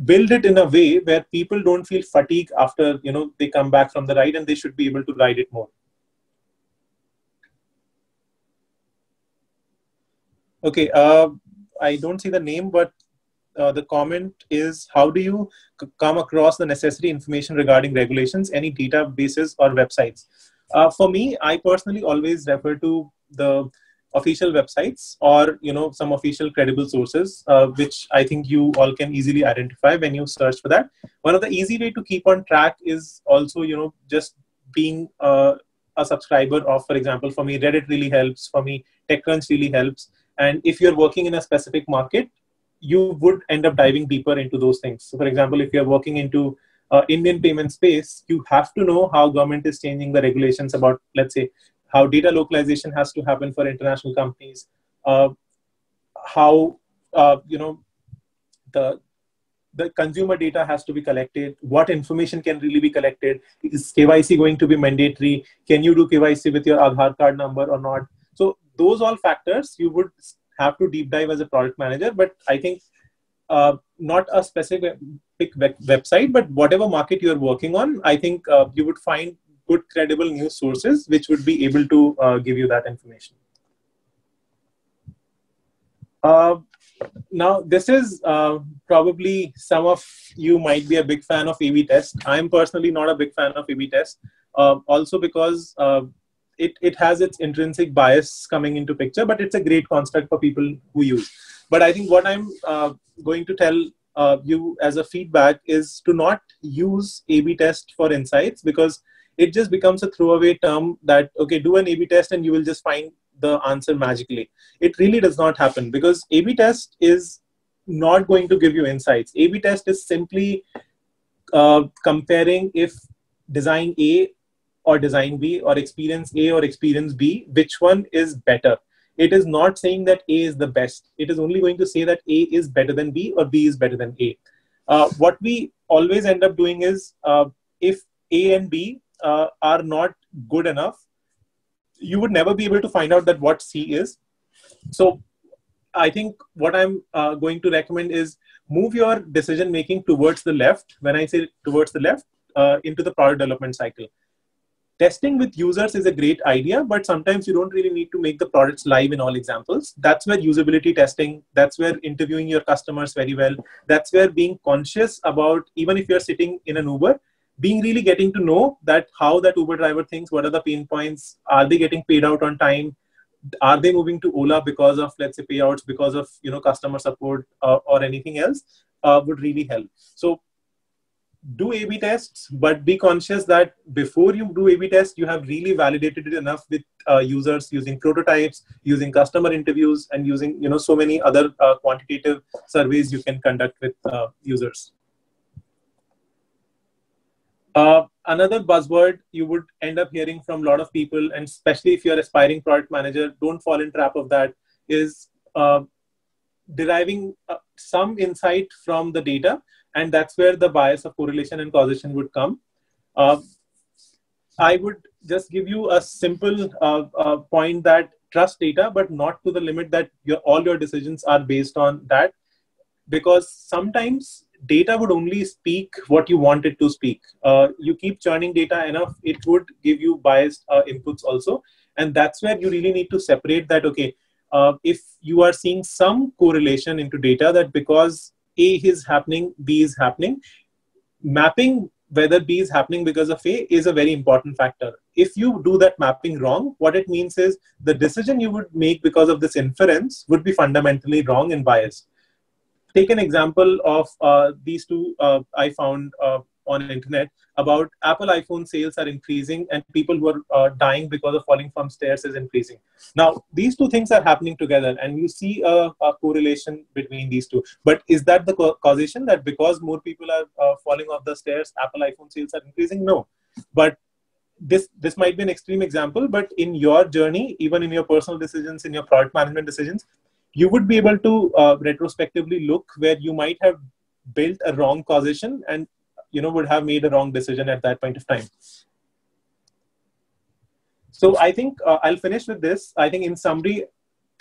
build it in a way where people don't feel fatigue after you know they come back from the ride and they should be able to ride it more. Okay uh, i don't see the name but uh, the comment is how do you come across the necessary information regarding regulations? Any databases or websites? Uh, for me i personally always refer to the official websites or you know some official credible sources uh, which i think you all can easily identify when you search for that. One of the easy way to keep on track is also you know just being uh, a subscriber of for example for me reddit really helps for me techcrunch really helps. And if you're working in a specific market you would end up diving deeper into those things. So for example if you're working into uh, indian payment space you have to know how government is changing the regulations about let's say how data localization has to happen for international companies, uh, how uh, you know the the consumer data has to be collected, what information can really be collected, is KYC going to be mandatory, can you do KYC with your Aadhaar card number or not? So those all factors you would have to deep dive as a product manager, but I think uh, not a specific website, but whatever market you're working on, I think uh, you would find good credible news sources which would be able to uh, give you that information. Uh, now, this is uh, probably some of you might be a big fan of A/B test. I'm personally not a big fan of A/B test, uh, also because uh, it it has its intrinsic bias coming into picture, but it's a great construct for people who use. But I think what I'm uh, going to tell you as a feedback is to not use A/B test for insights because it just becomes a throwaway term that okay do an a-b test and you will just find the answer magically. It really does not happen because a-b test is not going to give you insights. A-b test is simply uh, comparing if design a or design b or experience a or experience b which one is better. It is not saying that a is the best. It is only going to say that a is better than b or b is better than a. Uh, what we always end up doing is uh, if a and b uh, are not good enough, you would never be able to find out that what C is. So I think what I'm uh, going to recommend is move your decision making towards the left. When I say towards the left, uh, into the product development cycle. Testing with users is a great idea, but sometimes you don't really need to make the products live in all examples. That's where usability testing, that's where interviewing your customers very well, that's where being conscious about, even if you're sitting in an Uber, being really getting to know that how that Uber driver thinks, what are the pain points, are they getting paid out on time, are they moving to Ola because of let's say payouts, because of you know customer support uh, or anything else, uh, would really help. So do A/B tests, but be conscious that before you do A/B tests, you have really validated it enough with uh, users using prototypes, using customer interviews, and using you know so many other uh, quantitative surveys you can conduct with uh, users. Uh, another buzzword you would end up hearing from a lot of people, and especially if you're aspiring product manager, don't fall in trap of that. Is uh, deriving uh, some insight from the data, and that's where the bias of correlation and causation would come. Uh, I would just give you a simple uh, point that trust data, but not to the limit that your, all your decisions are based on that, because sometimes data would only speak what you want it to speak. Uh, you keep churning data enough, it would give you biased uh, inputs also. And that's where you really need to separate that, okay, uh, if you are seeing some correlation into data that because A is happening, B is happening, mapping whether B is happening because of A is a very important factor. If you do that mapping wrong, what it means is the decision you would make because of this inference would be fundamentally wrong and biased take an example of uh, these two uh, I found uh, on internet about Apple iPhone sales are increasing and people who are uh, dying because of falling from stairs is increasing. Now, these two things are happening together and you see a, a correlation between these two. But is that the co- causation that because more people are uh, falling off the stairs, Apple iPhone sales are increasing? No. But this this might be an extreme example, but in your journey, even in your personal decisions, in your product management decisions, you would be able to uh, retrospectively look where you might have built a wrong causation and you know would have made a wrong decision at that point of time. So i think uh, i'll finish with this. I think in summary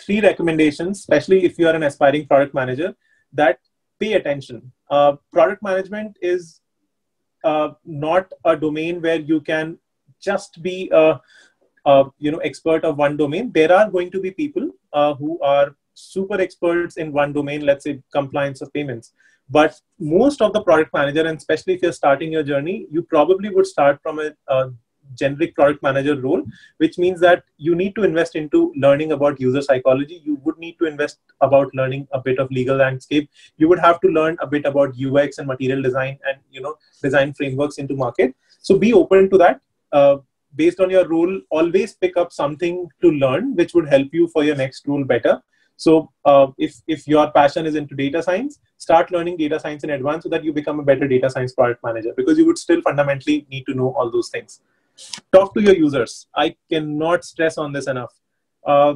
three recommendations especially if you are an aspiring product manager that pay attention. Uh, product management is uh, not a domain where you can just be a, a, you know expert of one domain. There are going to be people uh, who are super experts in one domain, let's say compliance of payments. But most of the product manager, and especially if you're starting your journey, you probably would start from a, a generic product manager role, which means that you need to invest into learning about user psychology. You would need to invest about learning a bit of legal landscape. You would have to learn a bit about UX and material design and you know design frameworks into market. So be open to that. Uh, based on your role, always pick up something to learn, which would help you for your next role better. So uh, if, if your passion is into data science, start learning data science in advance so that you become a better data science product manager because you would still fundamentally need to know all those things. Talk to your users. I cannot stress on this enough. Uh,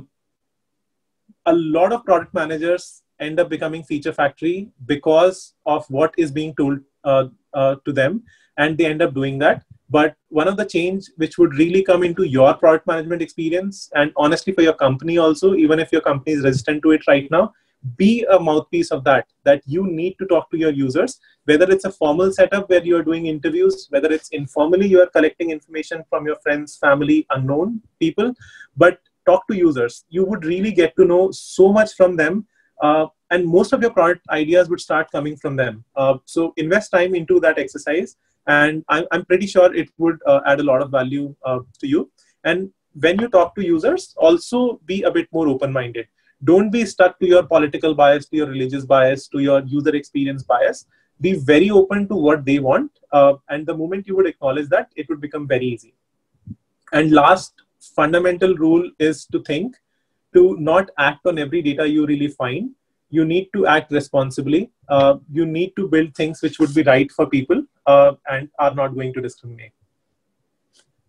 a lot of product managers end up becoming feature factory because of what is being told uh, uh, to them and they end up doing that. But one of the change which would really come into your product management experience and honestly for your company also even if your company is resistant to it right now be a mouthpiece of that that you need to talk to your users. Whether it's a formal setup where you're doing interviews whether it's informally you're collecting information from your friends family unknown people but talk to users. You would really get to know so much from them uh, and most of your product ideas would start coming from them uh, so invest time into that exercise and I'm, I'm pretty sure it would uh, add a lot of value uh, to you. And when you talk to users, also be a bit more open minded. Don't be stuck to your political bias, to your religious bias, to your user experience bias. Be very open to what they want. Uh, and the moment you would acknowledge that, it would become very easy. And last fundamental rule is to think to not act on every data you really find. You need to act responsibly. Uh, you need to build things which would be right for people uh, and are not going to discriminate.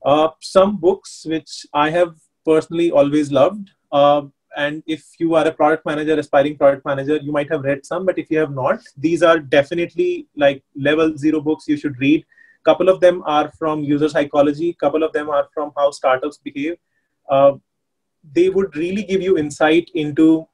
Uh, some books which I have personally always loved, uh, and if you are a product manager, aspiring product manager, you might have read some, but if you have not, these are definitely like level zero books you should read. Couple of them are from user psychology, couple of them are from how startups behave. Uh, they would really give you insight into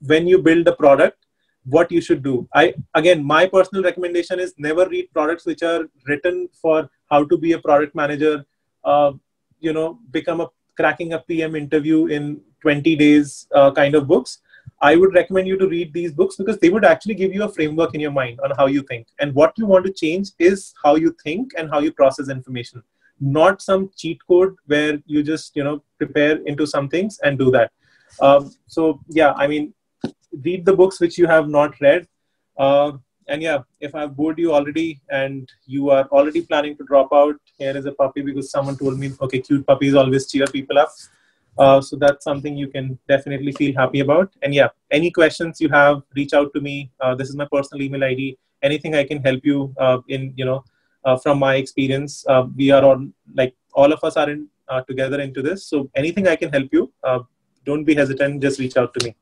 when you build a product what you should do. I again my personal recommendation is never read products which are written for how to be a product manager uh, you know become a cracking a pm interview in 20 days uh, kind of books. I would recommend you to read these books because they would actually give you a framework in your mind on how you think. And what you want to change is how you think and how you process information not some cheat code where you just you know prepare into some things and do that um, so yeah i mean read the books which you have not read. Uh, and yeah, if I've bored you already and you are already planning to drop out, here is a puppy because someone told me, okay, cute puppies always cheer people up. Uh, so that's something you can definitely feel happy about. And yeah, any questions you have, reach out to me. Uh, this is my personal email ID. Anything I can help you uh, in, you know, from my experience, uh, we are on like all of us are in uh, together into this. So anything I can help you, uh, don't be hesitant. Just reach out to me.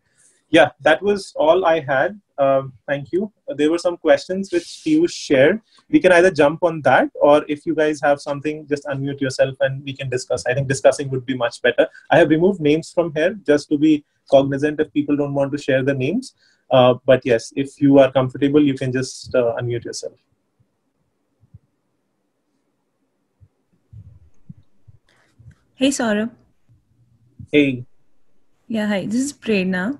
Yeah, that was all I had. Um, thank you. There were some questions which you shared. We can either jump on that, or if you guys have something, just unmute yourself and we can discuss. I think discussing would be much better. I have removed names from here just to be cognizant if people don't want to share the names. Uh, but yes, if you are comfortable, you can just uh, unmute yourself. Hey, Saurabh. Hey. Yeah, hi. This is Prerna.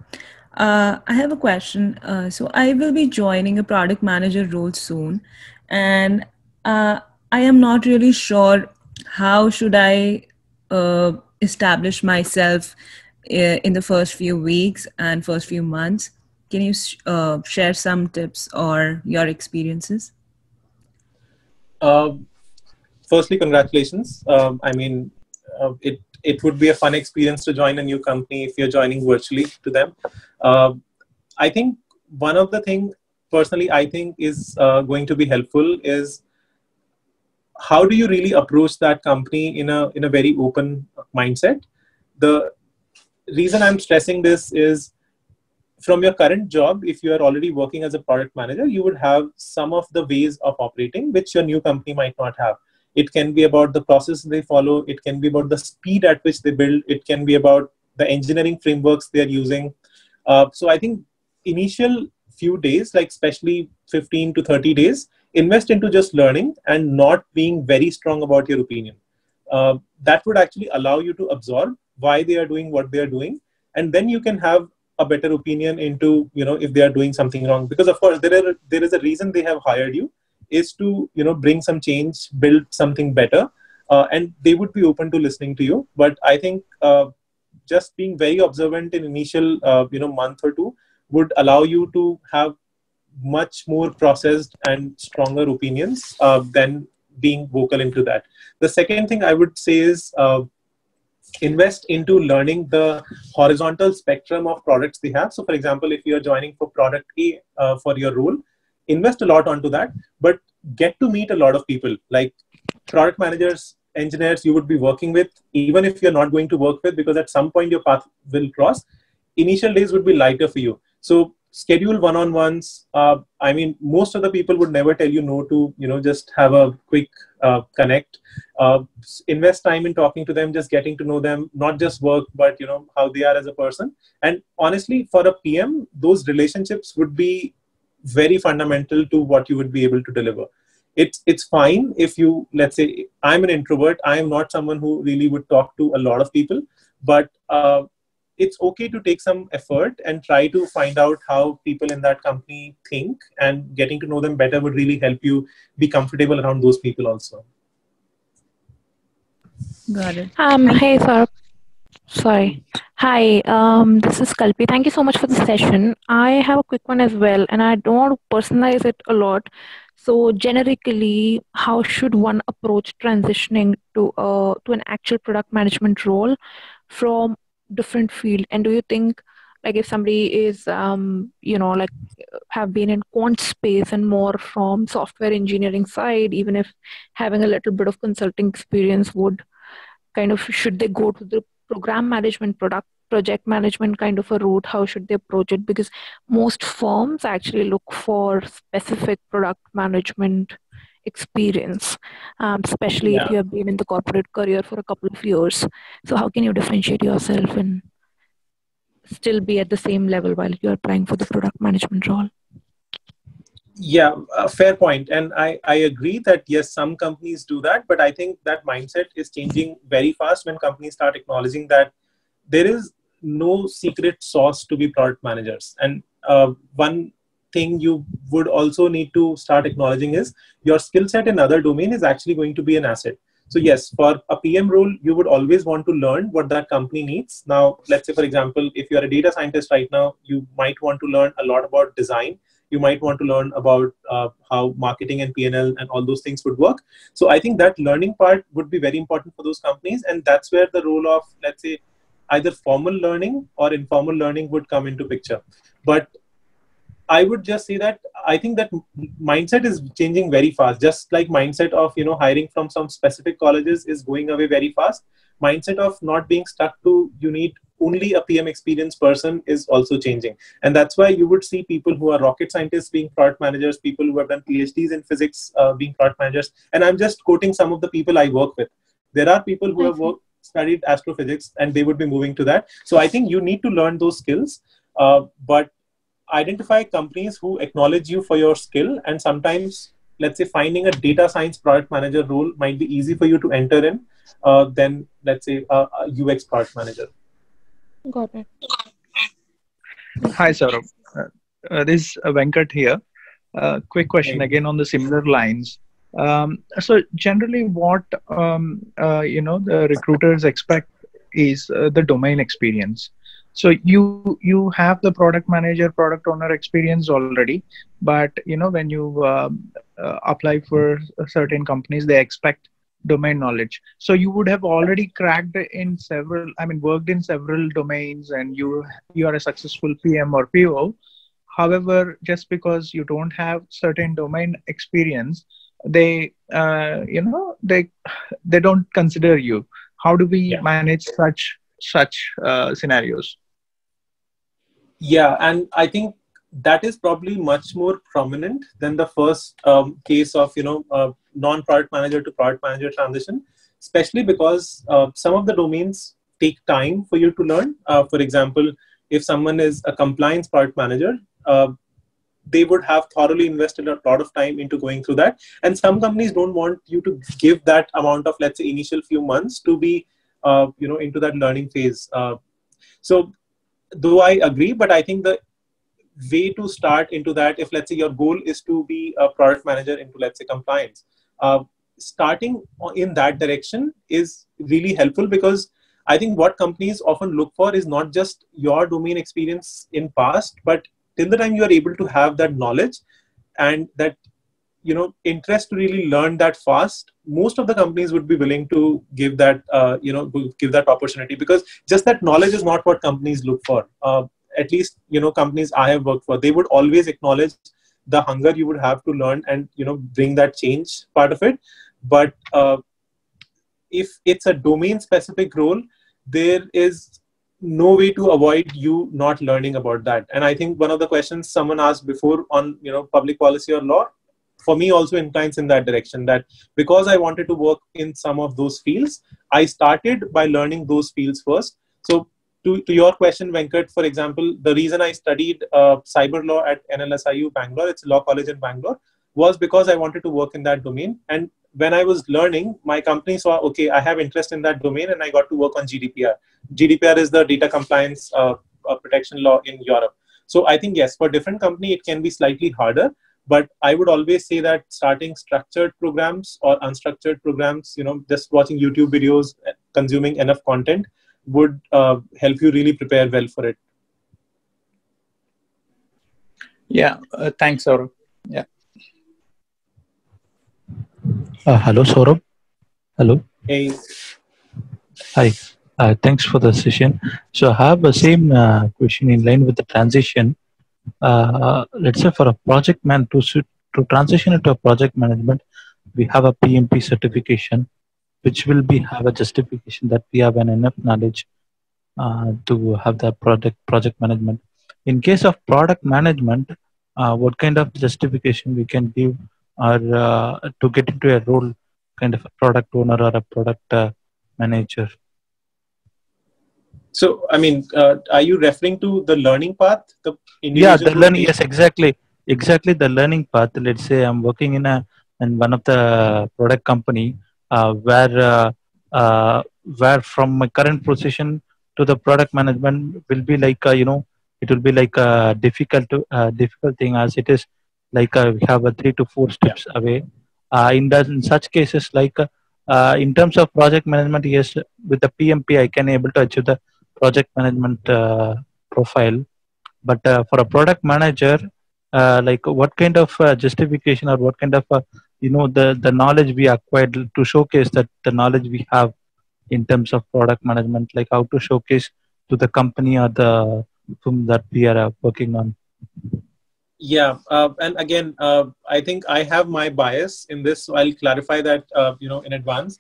Uh, I have a question. Uh, so I will be joining a product manager role soon, and uh, I am not really sure how should I uh, establish myself uh, in the first few weeks and first few months. Can you uh, share some tips or your experiences? Firstly, congratulations. Um, I mean, it it would be a fun experience to join a new company if you're joining virtually to them. Uh, I think one of the thing personally I think is uh, going to be helpful is how do you really approach that company in a in a very open mindset. The reason I'm stressing this is from your current job, if you are already working as a product manager, you would have some of the ways of operating which your new company might not have it can be about the process they follow. It can be about the speed at which they build. It can be about the engineering frameworks they're using. Uh, so i think initial few days like especially 15 to 30 days invest into just learning and not being very strong about your opinion. Uh, that would actually allow you to absorb why they are doing what they are doing. And then you can have a better opinion into you know if they are doing something wrong. Because of course there are there is a reason they have hired you is to you know bring some change build something better. Uh, and they would be open to listening to you. But i think uh, just being very observant in initial uh, you know month or two would allow you to have much more processed and stronger opinions uh, than being vocal into that. The second thing i would say is uh, invest into learning the horizontal spectrum of products they have. So for example if you're joining for product a uh, for your role invest a lot onto that but get to meet a lot of people. Like product managers engineers you would be working with even if you're not going to work with because at some point your path will cross initial days would be lighter for you. So schedule one-on-ones. Uh, i mean most of the people would never tell you no to you know just have a quick uh, connect. Uh, invest time in talking to them just getting to know them not just work but you know how they are as a person. And honestly for a pm those relationships would be very fundamental to what you would be able to deliver. It's it's fine if you let's say i'm an introvert. I am not someone who really would talk to a lot of people but uh, it's okay to take some effort and try to find out how people in that company think and getting to know them better would really help you be comfortable around those people also. Got it. Um hey sir Sorry. Hi, um, this is Kalpi. Thank you so much for the session. I have a quick one as well, and I don't want to personalize it a lot. So, generically, how should one approach transitioning to uh, to an actual product management role from different field? And do you think, like, if somebody is, um, you know, like, have been in quant space and more from software engineering side, even if having a little bit of consulting experience would kind of should they go to the program management product project management kind of a route how should they approach it? Because most firms actually look for specific product management experience um, especially yeah. if you have been in the corporate career for a couple of years. So how can you differentiate yourself and still be at the same level while you're applying for the product management role yeah a fair point. And i i agree that yes some companies do that but i think that mindset is changing very fast when companies start acknowledging that there is no secret sauce to be product managers. And uh, one thing you would also need to start acknowledging is your skill set in other domain is actually going to be an asset. So yes for a pm role you would always want to learn what that company needs. Now let's say for example if you're a data scientist right now you might want to learn a lot about design you might want to learn about uh, how marketing and PNL and all those things would work. So I think that learning part would be very important for those companies, and that's where the role of let's say either formal learning or informal learning would come into picture. But I would just say that I think that mindset is changing very fast. Just like mindset of you know hiring from some specific colleges is going away very fast. Mindset of not being stuck to you need only a PM experience person is also changing, and that's why you would see people who are rocket scientists being product managers, people who have done PhDs in physics uh, being product managers. And I'm just quoting some of the people I work with. There are people who have worked studied astrophysics and they would be moving to that. So I think you need to learn those skills. Uh, but identify companies who acknowledge you for your skill and sometimes let's say finding a data science product manager role might be easy for you to enter in uh, than let's say a, a ux product manager. Got it. Hi Saurabh. Uh, uh, this is uh, venkat here. Uh, quick question Hey. again on the similar lines. Um, so generally what um, uh, you know the recruiters expect is uh, the domain experience so you you have the product manager product owner experience already but you know when you um, uh, apply for certain companies they expect domain knowledge. So you would have already cracked in several i mean worked in several domains and you you are a successful pm or po however just because you don't have certain domain experience they uh, you know they they don't consider you. How do we Yeah. manage such such uh, scenarios yeah and i think that is probably much more prominent than the first um, case of you know uh, non-product manager to product manager transition especially because uh, some of the domains take time for you to learn. Uh, for example if someone is a compliance product manager uh, they would have thoroughly invested a lot of time into going through that. And some companies don't want you to give that amount of let's say initial few months to be uh, you know into that learning phase. Uh, so though i agree? But i think the way to start into that if let's say your goal is to be a product manager into let's say compliance uh, starting in that direction is really helpful because i think what companies often look for is not just your domain experience in past but till the time you are able to have that knowledge and that you know interest to really learn that fast most of the companies would be willing to give that uh, you know give that opportunity because just that knowledge is not what companies look for. Uh, at least you know companies i have worked for they would always acknowledge the hunger you would have to learn and you know bring that change part of it. But uh, if it's a domain specific role there is no way to avoid you not learning about that. And i think one of the questions someone asked before on you know public policy or law for me also inclines in that direction that because i wanted to work in some of those fields i started by learning those fields first. So to, to your question venkat for example the reason i studied uh, cyber law at nlsiu bangalore it's a law college in bangalore was because i wanted to work in that domain. And when i was learning my company saw okay i have interest in that domain and i got to work on gdpr gdpr is the data compliance uh, uh, protection law in europe. So i think yes for different company it can be slightly harder but i would always say that starting structured programs or unstructured programs you know just watching youtube videos consuming enough content would uh, help you really prepare well for it yeah uh, thanks Saurabh. yeah Uh, hello, Saurabh. Hello. hey Hi. Uh, thanks for the session. So I have the same uh, question in line with the transition. Uh, let's say for a project man to to transition into a project management, we have a PMP certification, which will be have a justification that we have an enough knowledge uh, to have the project project management. In case of product management, uh, what kind of justification we can give or uh, to get into a role, kind of a product owner or a product uh, manager? So i mean uh, are you referring to the learning path the yeah the learning yes exactly. Exactly the learning path. Let's say i'm working in a in one of the product company uh, where uh, uh, where from my current position to the product management will be like uh, you know it will be like a difficult uh, difficult thing as it is like uh, we have a three to four steps away. Uh, in, that, in such cases like in terms of project management yes with the pmp i can able to achieve the project management uh, profile but uh, for a product manager uh, like what kind of uh, justification or what kind of you know the the knowledge we acquired to showcase that the knowledge we have in terms of product management like how to showcase to the company or the firm that we are working on Yeah, uh, and again, uh, I think I have my bias in this, so I'll clarify that uh, you know in advance.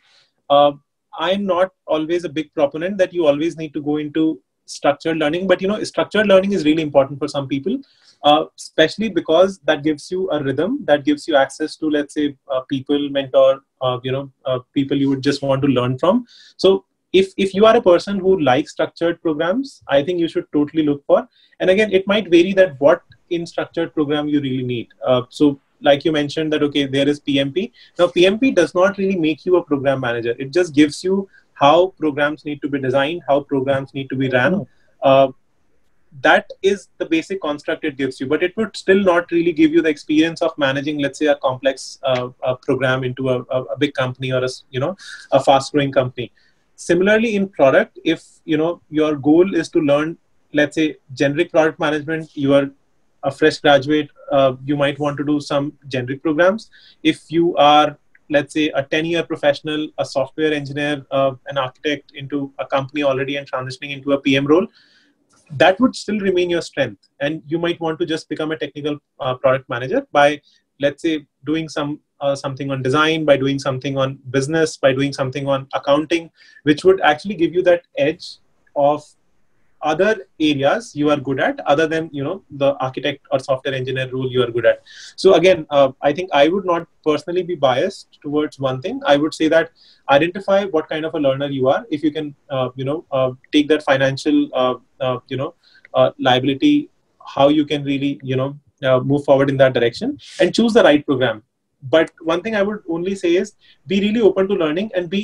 Uh, I'm not always a big proponent that you always need to go into structured learning, but you know, structured learning is really important for some people, uh, especially because that gives you a rhythm, that gives you access to, let's say, uh, people, mentor, you know, people you would just want to learn from. So if if you are a person who likes structured programs i think you should totally look for and again it might vary that what in structured program you really need. Uh, so like you mentioned that okay there is pmp now pmp does not really make you a program manager. It just gives you how programs need to be designed how programs need to be ran uh, that is the basic construct it gives you. But it would still not really give you the experience of managing let's say a complex uh, a program into a, a, big company or a you know a fast growing company. Similarly in product if you know your goal is to learn let's say generic product management you are a fresh graduate, uh, you might want to do some generic programs. If you are, let's say, a 10 year professional, a software engineer, uh, an architect into a company already and transitioning into a PM role, that would still remain your strength. And you might want to just become a technical uh, product manager by, let's say, doing some uh, something on design, by doing something on business, by doing something on accounting, which would actually give you that edge of other areas you are good at other than you know the architect or software engineer role you are good at. So again uh, i think i would not personally be biased towards one thing. I would say that identify what kind of a learner you are. If you can uh, you know uh, take that financial uh, uh, you know uh, liability how you can really you know move forward in that direction and choose the right program. But one thing i would only say is be really open to learning and be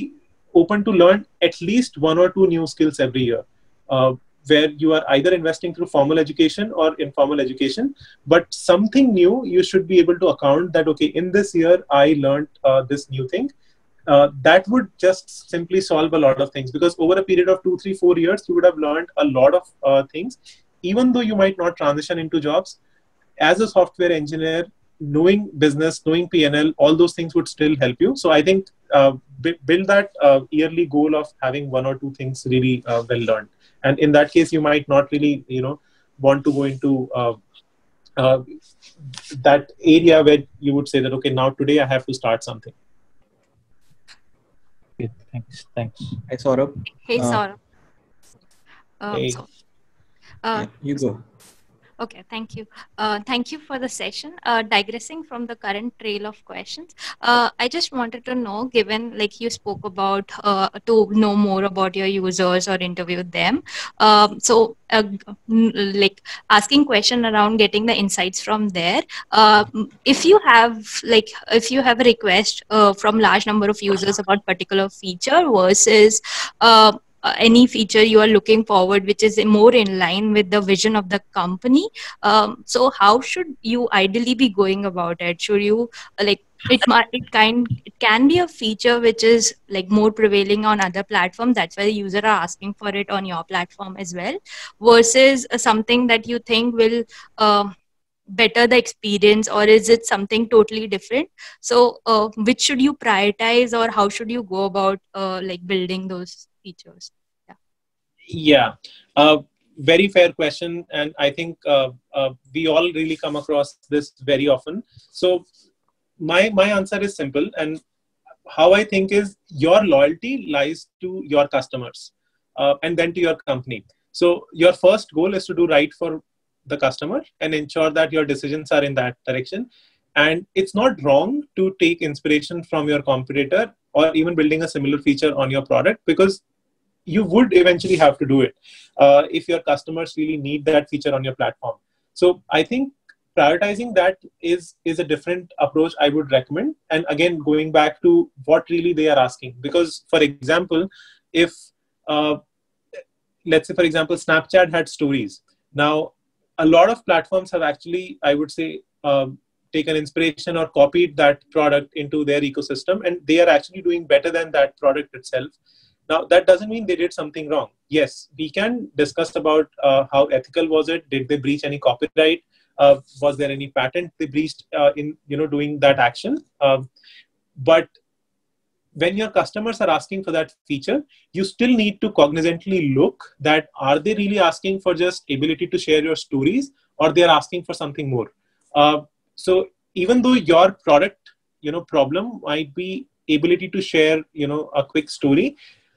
open to learn at least one or two new skills every year. Uh, where you are either investing through formal education or informal education. But something new you should be able to account that okay in this year i learned uh, this new thing. Uh, that would just simply solve a lot of things because over a period of two three four years you would have learned a lot of uh, things. Even though you might not transition into jobs as a software engineer knowing business knowing pnl all those things would still help you. So i think uh, build that uh, yearly goal of having one or two things really uh, well learned and in that case you might not really you know want to go into uh, uh, that area where you would say that okay now today i have to start something. Okay, thanks thanks. Hey saurabh. Hey uh, saurabh. Um, hey. So, uh, yeah, you go Okay, thank you. Uh, thank you for the session. Uh, digressing from the current trail of questions, uh, I just wanted to know, given like you spoke about uh, to know more about your users or interview them. Um, so, uh, like asking question around getting the insights from there. Um, if you have like if you have a request uh, from large number of users about particular feature versus uh, any feature you are looking forward which is more in line with the vision of the company. Um, so how should you ideally be going about it? Should you uh, like it it kind it can be a feature which is like more prevailing on other platforms. That's why the user are asking for it on your platform as well versus uh, something that you think will uh, better the experience or is it something totally different? So uh, which should you prioritize or how should you go about uh, like building those features. Yeah. Yeah. Uh, very fair question and i think uh, uh, we all really come across this very often. So my my answer is simple and how i think is your loyalty lies to your customers uh, and then to your company. So your first goal is to do right for the customer and ensure that your decisions are in that direction. And it's not wrong to take inspiration from your competitor or even building a similar feature on your product because you would eventually have to do it uh, if your customers really need that feature on your platform. So i think prioritizing that is is a different approach i would recommend. And again going back to what really they are asking because for example if uh, let's say for example snapchat had stories. Now a lot of platforms have actually, I would say, um, taken inspiration or copied that product into their ecosystem, and they are actually doing better than that product itself. Now, that doesn't mean they did something wrong. Yes, we can discuss about uh, how ethical was it. Did they breach any copyright? Uh, was there any patent they breached uh, in you know doing that action? Um, but when your customers are asking for that feature, you still need to cognizantly look that are they really asking for just ability to share your stories or they are asking for something more. So even though your product, you know, problem might be ability to share, you know, a quick story,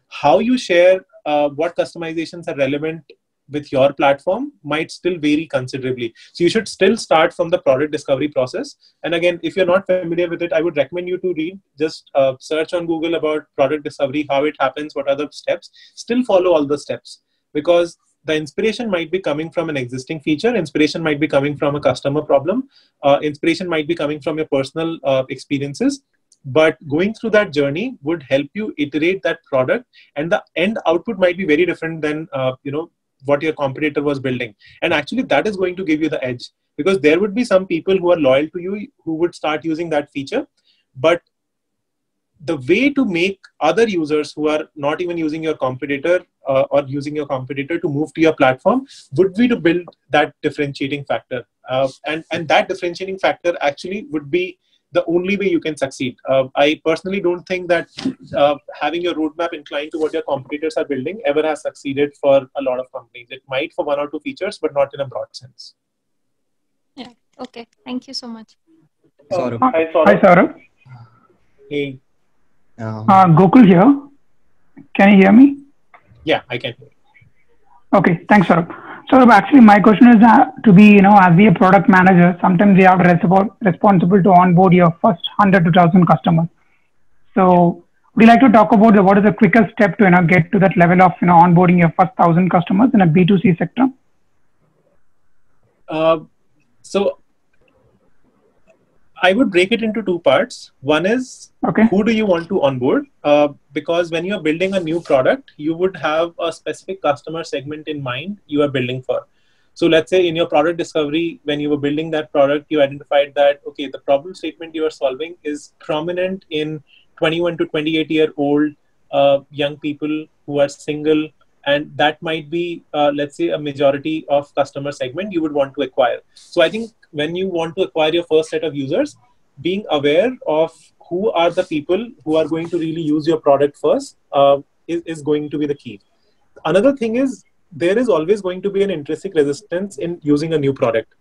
how you share uh, what customizations are relevant with your platform might still vary considerably. So you should still start from the product discovery process. And again, if you're not familiar with it, I would recommend you to read, just uh, search on Google about product discovery, how it happens, what are the steps. Still follow all the steps because the inspiration might be coming from an existing feature inspiration might be coming from a customer problem uh, inspiration might be coming from your personal uh, experiences. But going through that journey would help you iterate that product and the end output might be very different than uh, you know what your competitor was building. And actually that is going to give you the edge because there would be some people who are loyal to you who would start using that feature. But the way to make other users who are not even using your competitor uh, or using your competitor to move to your platform would be to build that differentiating factor uh, and and that differentiating factor actually would be the only way you can succeed. Uh, I personally don't think that uh, having your roadmap inclined to what your competitors are building ever has succeeded for a lot of companies. It might for one or two features, but not in a broad sense. Yeah. Okay. Thank you so much. Saurabh. Hi, Saurabh. Hi, Saurabh. Hey. Um, Uh, Gokul here. Can you hear me? Yeah, I can. Okay, thanks, Saurabh. So actually, my question is uh, to be, you know, as be a product manager, sometimes you are resp- responsible to onboard your first 100 to 1000 customers. So we like to talk about the, what is the quickest step to, you know, get to that level of, you know, onboarding your first 1000 customers in a B2C sector? Uh, so I would break it into two parts. One is okay. who do you want to onboard? Uh, because when you're building a new product, you would have a specific customer segment in mind you are building for. So let's say in your product discovery, when you were building that product, you identified that, okay, the problem statement you are solving is prominent in 21 to 28 year old uh, young people who are single. And that might be, uh, let's say, a majority of customer segment you would want to acquire. So I think when you want to acquire your first set of users, being aware of who are the people who are going to really use your product first uh, is, is going to be the key. Another thing is there is always going to be an intrinsic resistance in using a new product.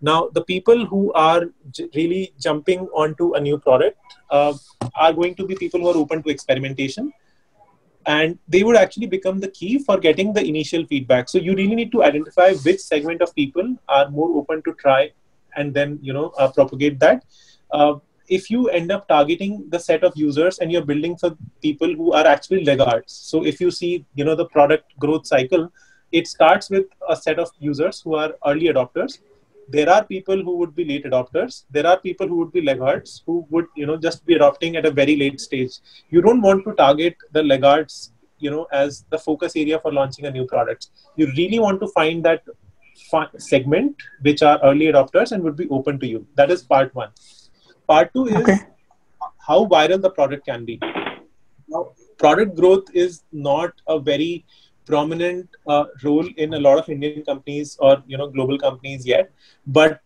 Now, the people who are really jumping onto a new product uh, are going to be people who are open to experimentation and they would actually become the key for getting the initial feedback. So you really need to identify which segment of people are more open to try and then you know uh, propagate that. Uh, if you end up targeting the set of users and you're building for people who are actually laggards so if you see you know the product growth cycle it starts with a set of users who are early adopters. There are people who would be late adopters. There are people who would be laggards who would you know just be adopting at a very late stage. You don't want to target the laggards you know as the focus area for launching a new product. You really want to find that segment which are early adopters and would be open to you that is part one Part two is okay. how viral the product can be. Now, product growth is not a very prominent uh, role in a lot of Indian companies or you know global companies yet. But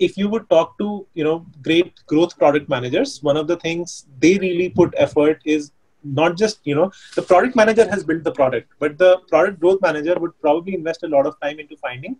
if you would talk to you know great growth product managers, one of the things they really put effort is not just you know the product manager has built the product, but the product growth manager would probably invest a lot of time into finding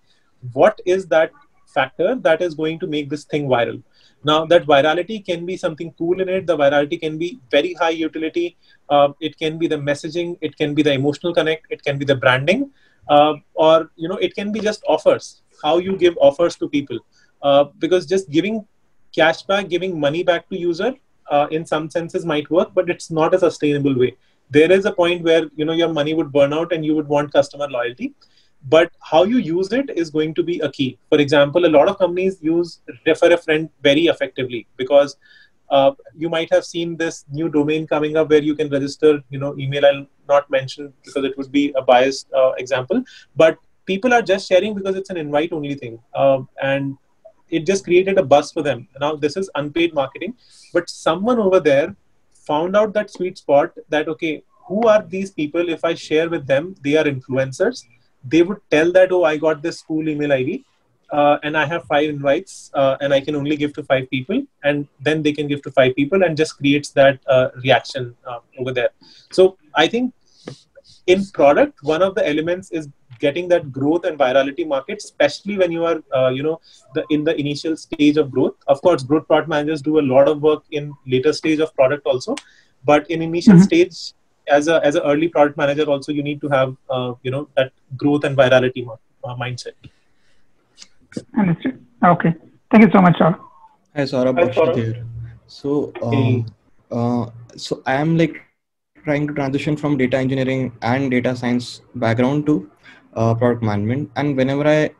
what is that factor that is going to make this thing viral now that virality can be something cool in it. The virality can be very high utility. Uh, it can be the messaging. It can be the emotional connect. It can be the branding, uh, or you know, it can be just offers. How you give offers to people, uh, because just giving cash back giving money back to user, uh, in some senses might work, but it's not a sustainable way. There is a point where you know your money would burn out, and you would want customer loyalty but how you use it is going to be a key. For example, a lot of companies use refer a friend very effectively because uh, you might have seen this new domain coming up where you can register, you know, email. I'll not mention because it would be a biased uh, example, but people are just sharing because it's an invite only thing, uh, and it just created a buzz for them. Now this is unpaid marketing, but someone over there found out that sweet spot that okay, who are these people? If I share with them, they are influencers they would tell that, oh, I got this school email ID uh, and I have five invites uh, and I can only give to five people. And then they can give to five people and just creates that uh, reaction uh, over there. So I think in product, one of the elements is getting that growth and virality market, especially when you are, uh, you know, the in the initial stage of growth. Of course, growth product managers do a lot of work in later stage of product also, but in initial Mhm. stage, as a as an early product manager, also you need to have, uh, you know, that growth and virality ma- uh, mindset. Understood. Okay. Thank you so much, sir. Hi, Saurabh Hi, Bakshi Saurabh. So, Hey. um, uh, so I am like trying to transition from data engineering and data science background to uh, product management. And whenever I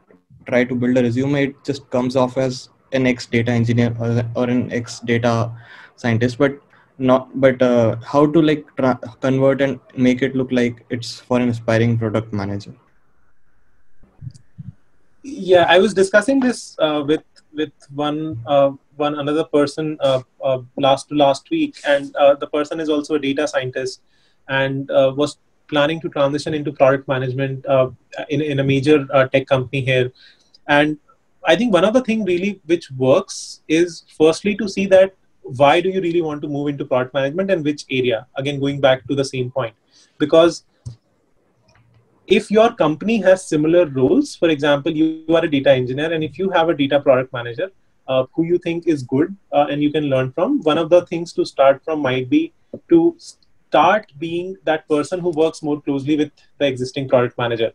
try to build a resume, it just comes off as an ex data engineer or, or an ex data scientist. But not. But uh, how to like tra- convert and make it look like it's for an aspiring product manager. yeah i was discussing this uh, with with one uh, one another person uh, uh, last last week and uh, the person is also a data scientist and was planning to transition into product management in, in a major tech company here and i think one of the thing really which works is firstly to see that why do you really want to move into product management and which area again going back to the same point because if your company has similar roles, for example, you, are a data engineer, and if you have a data product manager uh, who you think is good uh, and you can learn from, one of the things to start from might be to start being that person who works more closely with the existing product manager.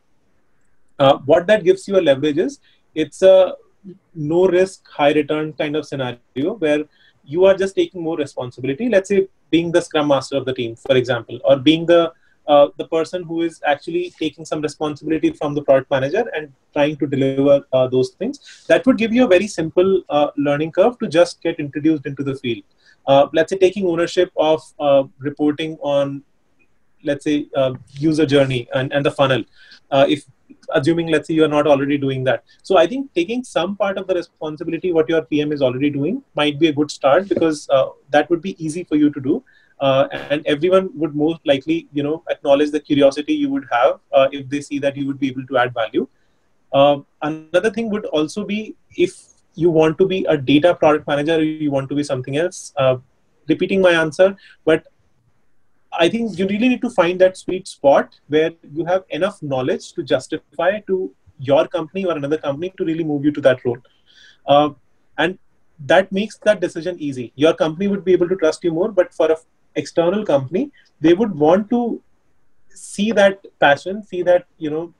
Uh, what that gives you a leverage is it's a no risk, high return kind of scenario where you are just taking more responsibility. Let's say being the scrum master of the team, for example, or being the uh, the person who is actually taking some responsibility from the product manager and trying to deliver uh, those things. That would give you a very simple uh, learning curve to just get introduced into the field. Uh, let's say taking ownership of uh, reporting on let's say uh, user journey and, and the funnel. If assuming let's say you are not already doing that. So i think taking some part of the responsibility what your pm is already doing might be a good start because that would be easy for you to do. Uh, and everyone would most likely you know acknowledge the curiosity you would have uh, if they see that you would be able to add value. Uh, another thing would also be if you want to be a data product manager you want to be something else. Repeating my answer but i think you really need to find that sweet spot where you have enough knowledge to justify to your company or another company to really move you to that role. And that makes that decision easy. Your company would be able to trust you more but for an external company they would want to see that passion see that you know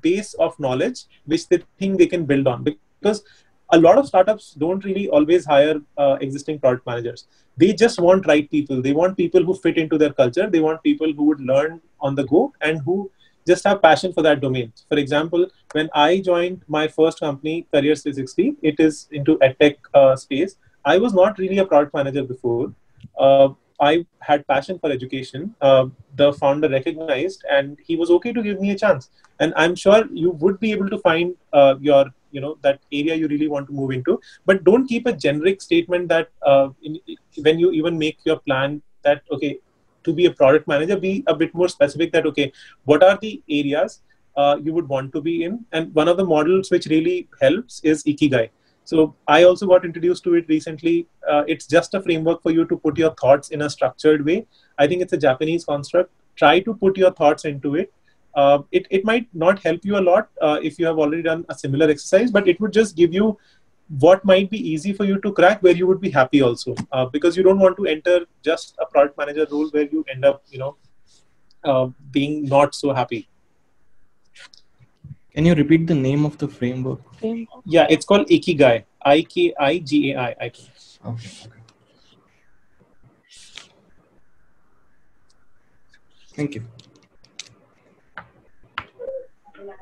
base of knowledge which they think they can build on. Because a lot of startups don't really always hire uh, existing product managers they just want right people. They want people who fit into their culture. They want people who would learn on the go and who just have passion for that domain. For example when i joined my first company careers 360 it is into edtech uh, space. I was not really a product manager before. Uh, I had passion for education. Uh, the founder recognized, and he was okay to give me a chance. And I'm sure you would be able to find uh, your, you know, that area you really want to move into. But don't keep a generic statement that uh, in, when you even make your plan that okay, to be a product manager, be a bit more specific. That okay, what are the areas uh, you would want to be in? And one of the models which really helps is Ikigai. So I also got introduced to it recently. Uh, it's just a framework for you to put your thoughts in a structured way. I think it's a Japanese construct. Try to put your thoughts into it. Uh, it, it might not help you a lot uh, if you have already done a similar exercise, but it would just give you what might be easy for you to crack where you would be happy also uh, because you don't want to enter just a product manager role where you end up you know uh, being not so happy can you repeat the name of the framework? Yeah, it's called Ikigai. I K I G A I. I okay, okay. Thank you.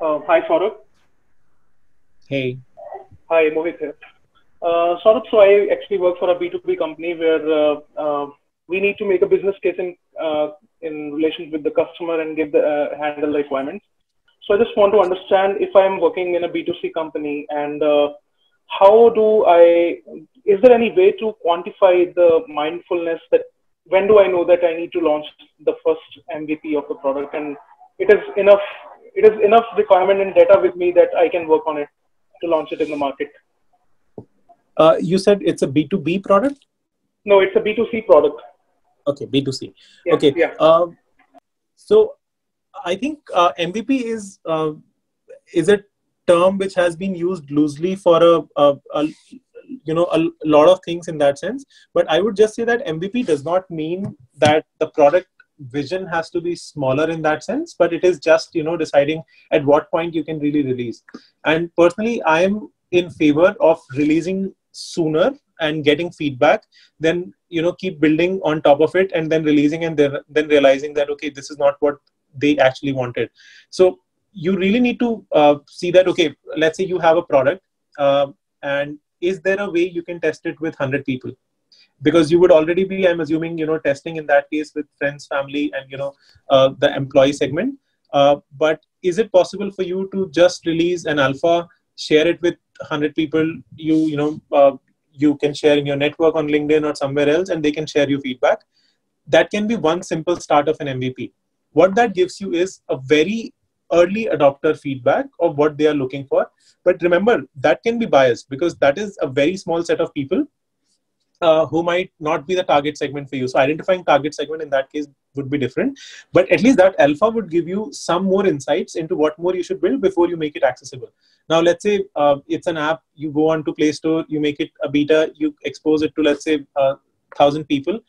Uh, hi, Saurabh. Hey. Hi, Mohit here. Uh, Saurabh, so I actually work for a B2B company where uh, uh, we need to make a business case in, uh, in relation with the customer and give the uh, handle the requirements. So I just want to understand if I'm working in a B2C company and uh, how do I, is there any way to quantify the mindfulness that when do I know that I need to launch the first MVP of the product and it is enough, it is enough requirement and data with me that I can work on it to launch it in the market. Uh, you said it's a B2B product? No, it's a B2C product. Okay, B2C. Yeah, okay. Yeah. Um, so I think uh, MVP is uh, is a term which has been used loosely for a, a, a you know a lot of things in that sense. But I would just say that MVP does not mean that the product vision has to be smaller in that sense but it is just you know deciding at what point you can really release. And personally i am in favor of releasing sooner and getting feedback then you know keep building on top of it and then releasing and then, then realizing that okay this is not what they actually wanted. So you really need to uh, see that okay let's say you have a product uh, and is there a way you can test it with 100 people because you would already be i'm assuming you know testing in that case with friends family and you know uh, the employee segment. Uh, but is it possible for you to just release an alpha share it with 100 people? You you know uh, you can share in your network on linkedin or somewhere else and they can share you feedback. That can be one simple start of an mvp what that gives you is a very early adopter feedback of what they are looking for. But remember that can be biased because that is a very small set of people uh, who might not be the target segment for you. So identifying target segment in that case would be different. But at least that alpha would give you some more insights into what more you should build before you make it accessible. Now, let's say uh, it's an app, you go on to Play Store, you make it a beta, you expose it to, let's say, uh, 1,000 people,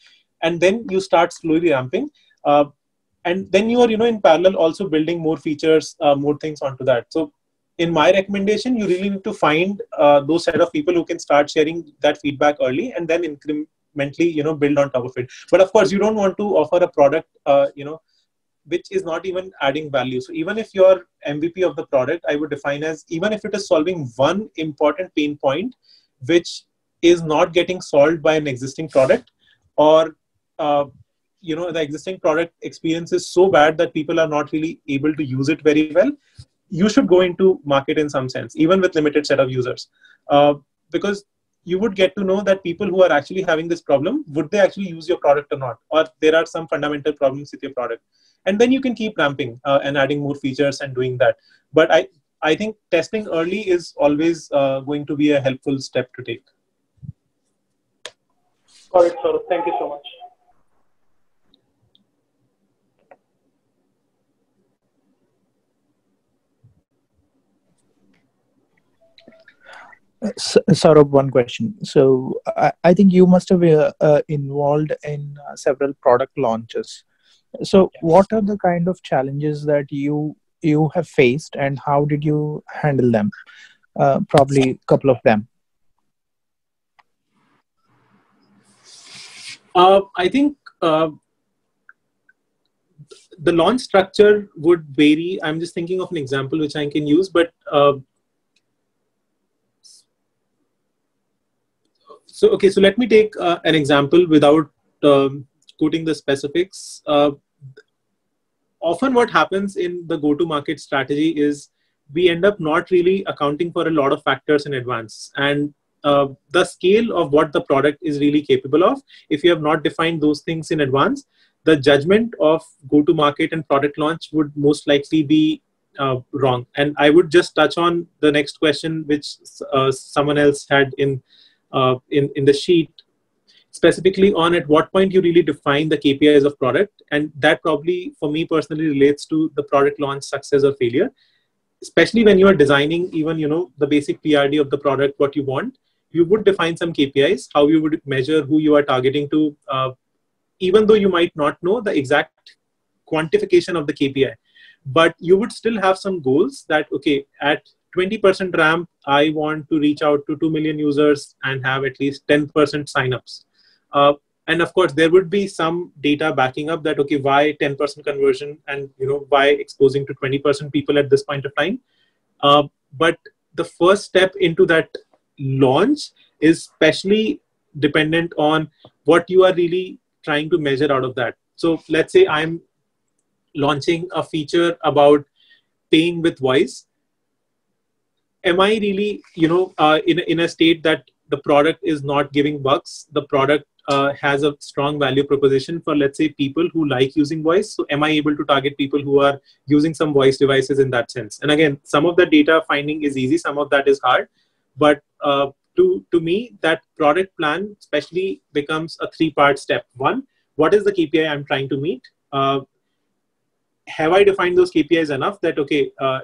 and then you start slowly ramping. Uh, and then you are, you know, in parallel also building more features, uh, more things onto that. So in my recommendation, you really need to find uh, those set of people who can start sharing that feedback early and then incrementally, you know, build on top of it. But of course, you don't want to offer a product, uh, you know, which is not even adding value. So even if you're MVP of the product, I would define as even if it is solving one important pain point, which is not getting solved by an existing product, or uh, you know the existing product experience is so bad that people are not really able to use it very well you should go into market in some sense, even with limited set of users, uh, because you would get to know that people who are actually having this problem would they actually use your product or not, or there are some fundamental problems with your product, and then you can keep ramping uh, and adding more features and doing that. But I I think testing early is always uh, going to be a helpful step to take. Got it, sir. Thank you so much. Saurabh, one question. So I, I think you must have uh, uh, involved in uh, several product launches. So yes. what are the kind of challenges that you you have faced, and how did you handle them? Uh, probably a couple of them. Uh, I think uh, the launch structure would vary. I'm just thinking of an example which I can use, but So, okay, so let me take uh, an example without um, quoting the specifics. Uh, often what happens in the go-to-market strategy is we end up not really accounting for a lot of factors in advance. And uh, the scale of what the product is really capable of, if you have not defined those things in advance, the judgment of go-to-market and product launch would most likely be uh, wrong. And I would just touch on the next question, which uh, someone else had in uh, in, in the sheet specifically on at what point you really define the KPIs of product. And that probably for me personally relates to the product launch success or failure, especially when you are designing even, you know, the basic PRD of the product, what you want, you would define some KPIs, how you would measure who you are targeting to, uh, even though you might not know the exact quantification of the KPI, but you would still have some goals that, okay, at 20% ramp, I want to reach out to 2 million users and have at least 10% signups. Uh, and of course, there would be some data backing up that, okay, why 10% conversion and, you know, why exposing to 20% people at this point of time. Uh, but the first step into that launch is especially dependent on what you are really trying to measure out of that. So let's say I'm launching a feature about paying with voice am I really, you know, uh, in, in a state that the product is not giving bucks, the product uh, has a strong value proposition for, let's say, people who like using voice. So, am I able to target people who are using some voice devices in that sense? And again, some of the data finding is easy, some of that is hard. But uh, to, to me, that product plan especially becomes a three part step. One, what is the KPI I'm trying to meet? Uh, have I defined those KPIs enough that okay, uh,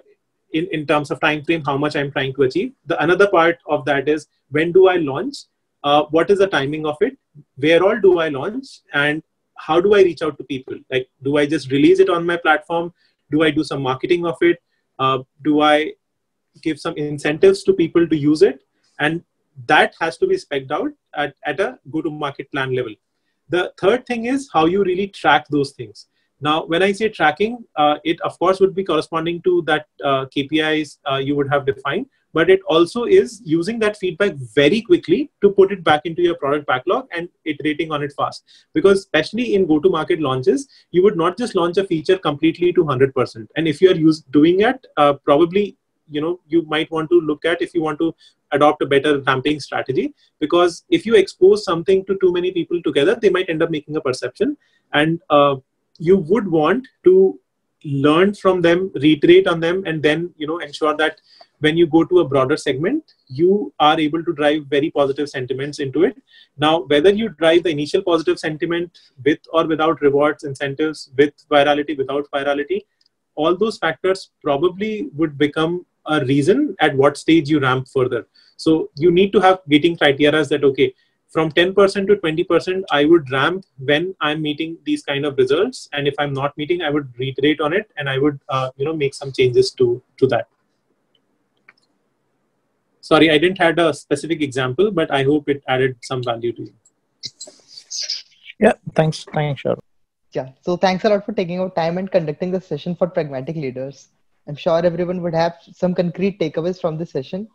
in in terms of time frame, how much I'm trying to achieve? The another part of that is when do I launch? Uh, what is the timing of it? Where all do I launch? And how do I reach out to people? Like, do I just release it on my platform? Do I do some marketing of it? Uh, do I give some incentives to people to use it? And that has to be specced out at, at a go to market plan level. The third thing is how you really track those things. Now, when I say tracking, uh, it of course would be corresponding to that uh, KPIs uh, you would have defined, but it also is using that feedback very quickly to put it back into your product backlog and iterating on it fast. Because especially in go-to-market launches, you would not just launch a feature completely to 100%. And if you are doing it, uh, probably you know you might want to look at if you want to adopt a better ramping strategy because if you expose something to too many people together they might end up making a perception and uh, you would want to learn from them reiterate on them and then you know ensure that when you go to a broader segment you are able to drive very positive sentiments into it now whether you drive the initial positive sentiment with or without rewards incentives with virality without virality all those factors probably would become a reason at what stage you ramp further. So you need to have gating criteria that, okay, from 10% to 20%, I would ramp when I'm meeting these kind of results. And if I'm not meeting, I would reiterate on it and I would, uh, you know, make some changes to, to that. Sorry, I didn't had a specific example, but I hope it added some value to you. Yeah, thanks. Thanks, Sharon. Yeah, so thanks a lot for taking out time and conducting the session for pragmatic leaders. I'm sure everyone would have some concrete takeaways from this session.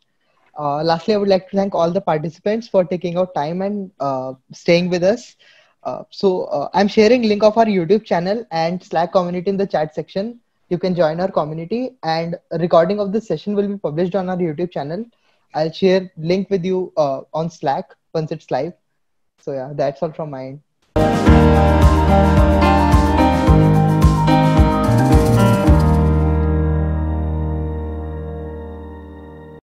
Uh, lastly, I would like to thank all the participants for taking out time and uh, staying with us. Uh, so uh, I'm sharing link of our YouTube channel and Slack community in the chat section. You can join our community and recording of this session will be published on our YouTube channel. I'll share link with you uh, on Slack once it's live. So yeah, that's all from my end.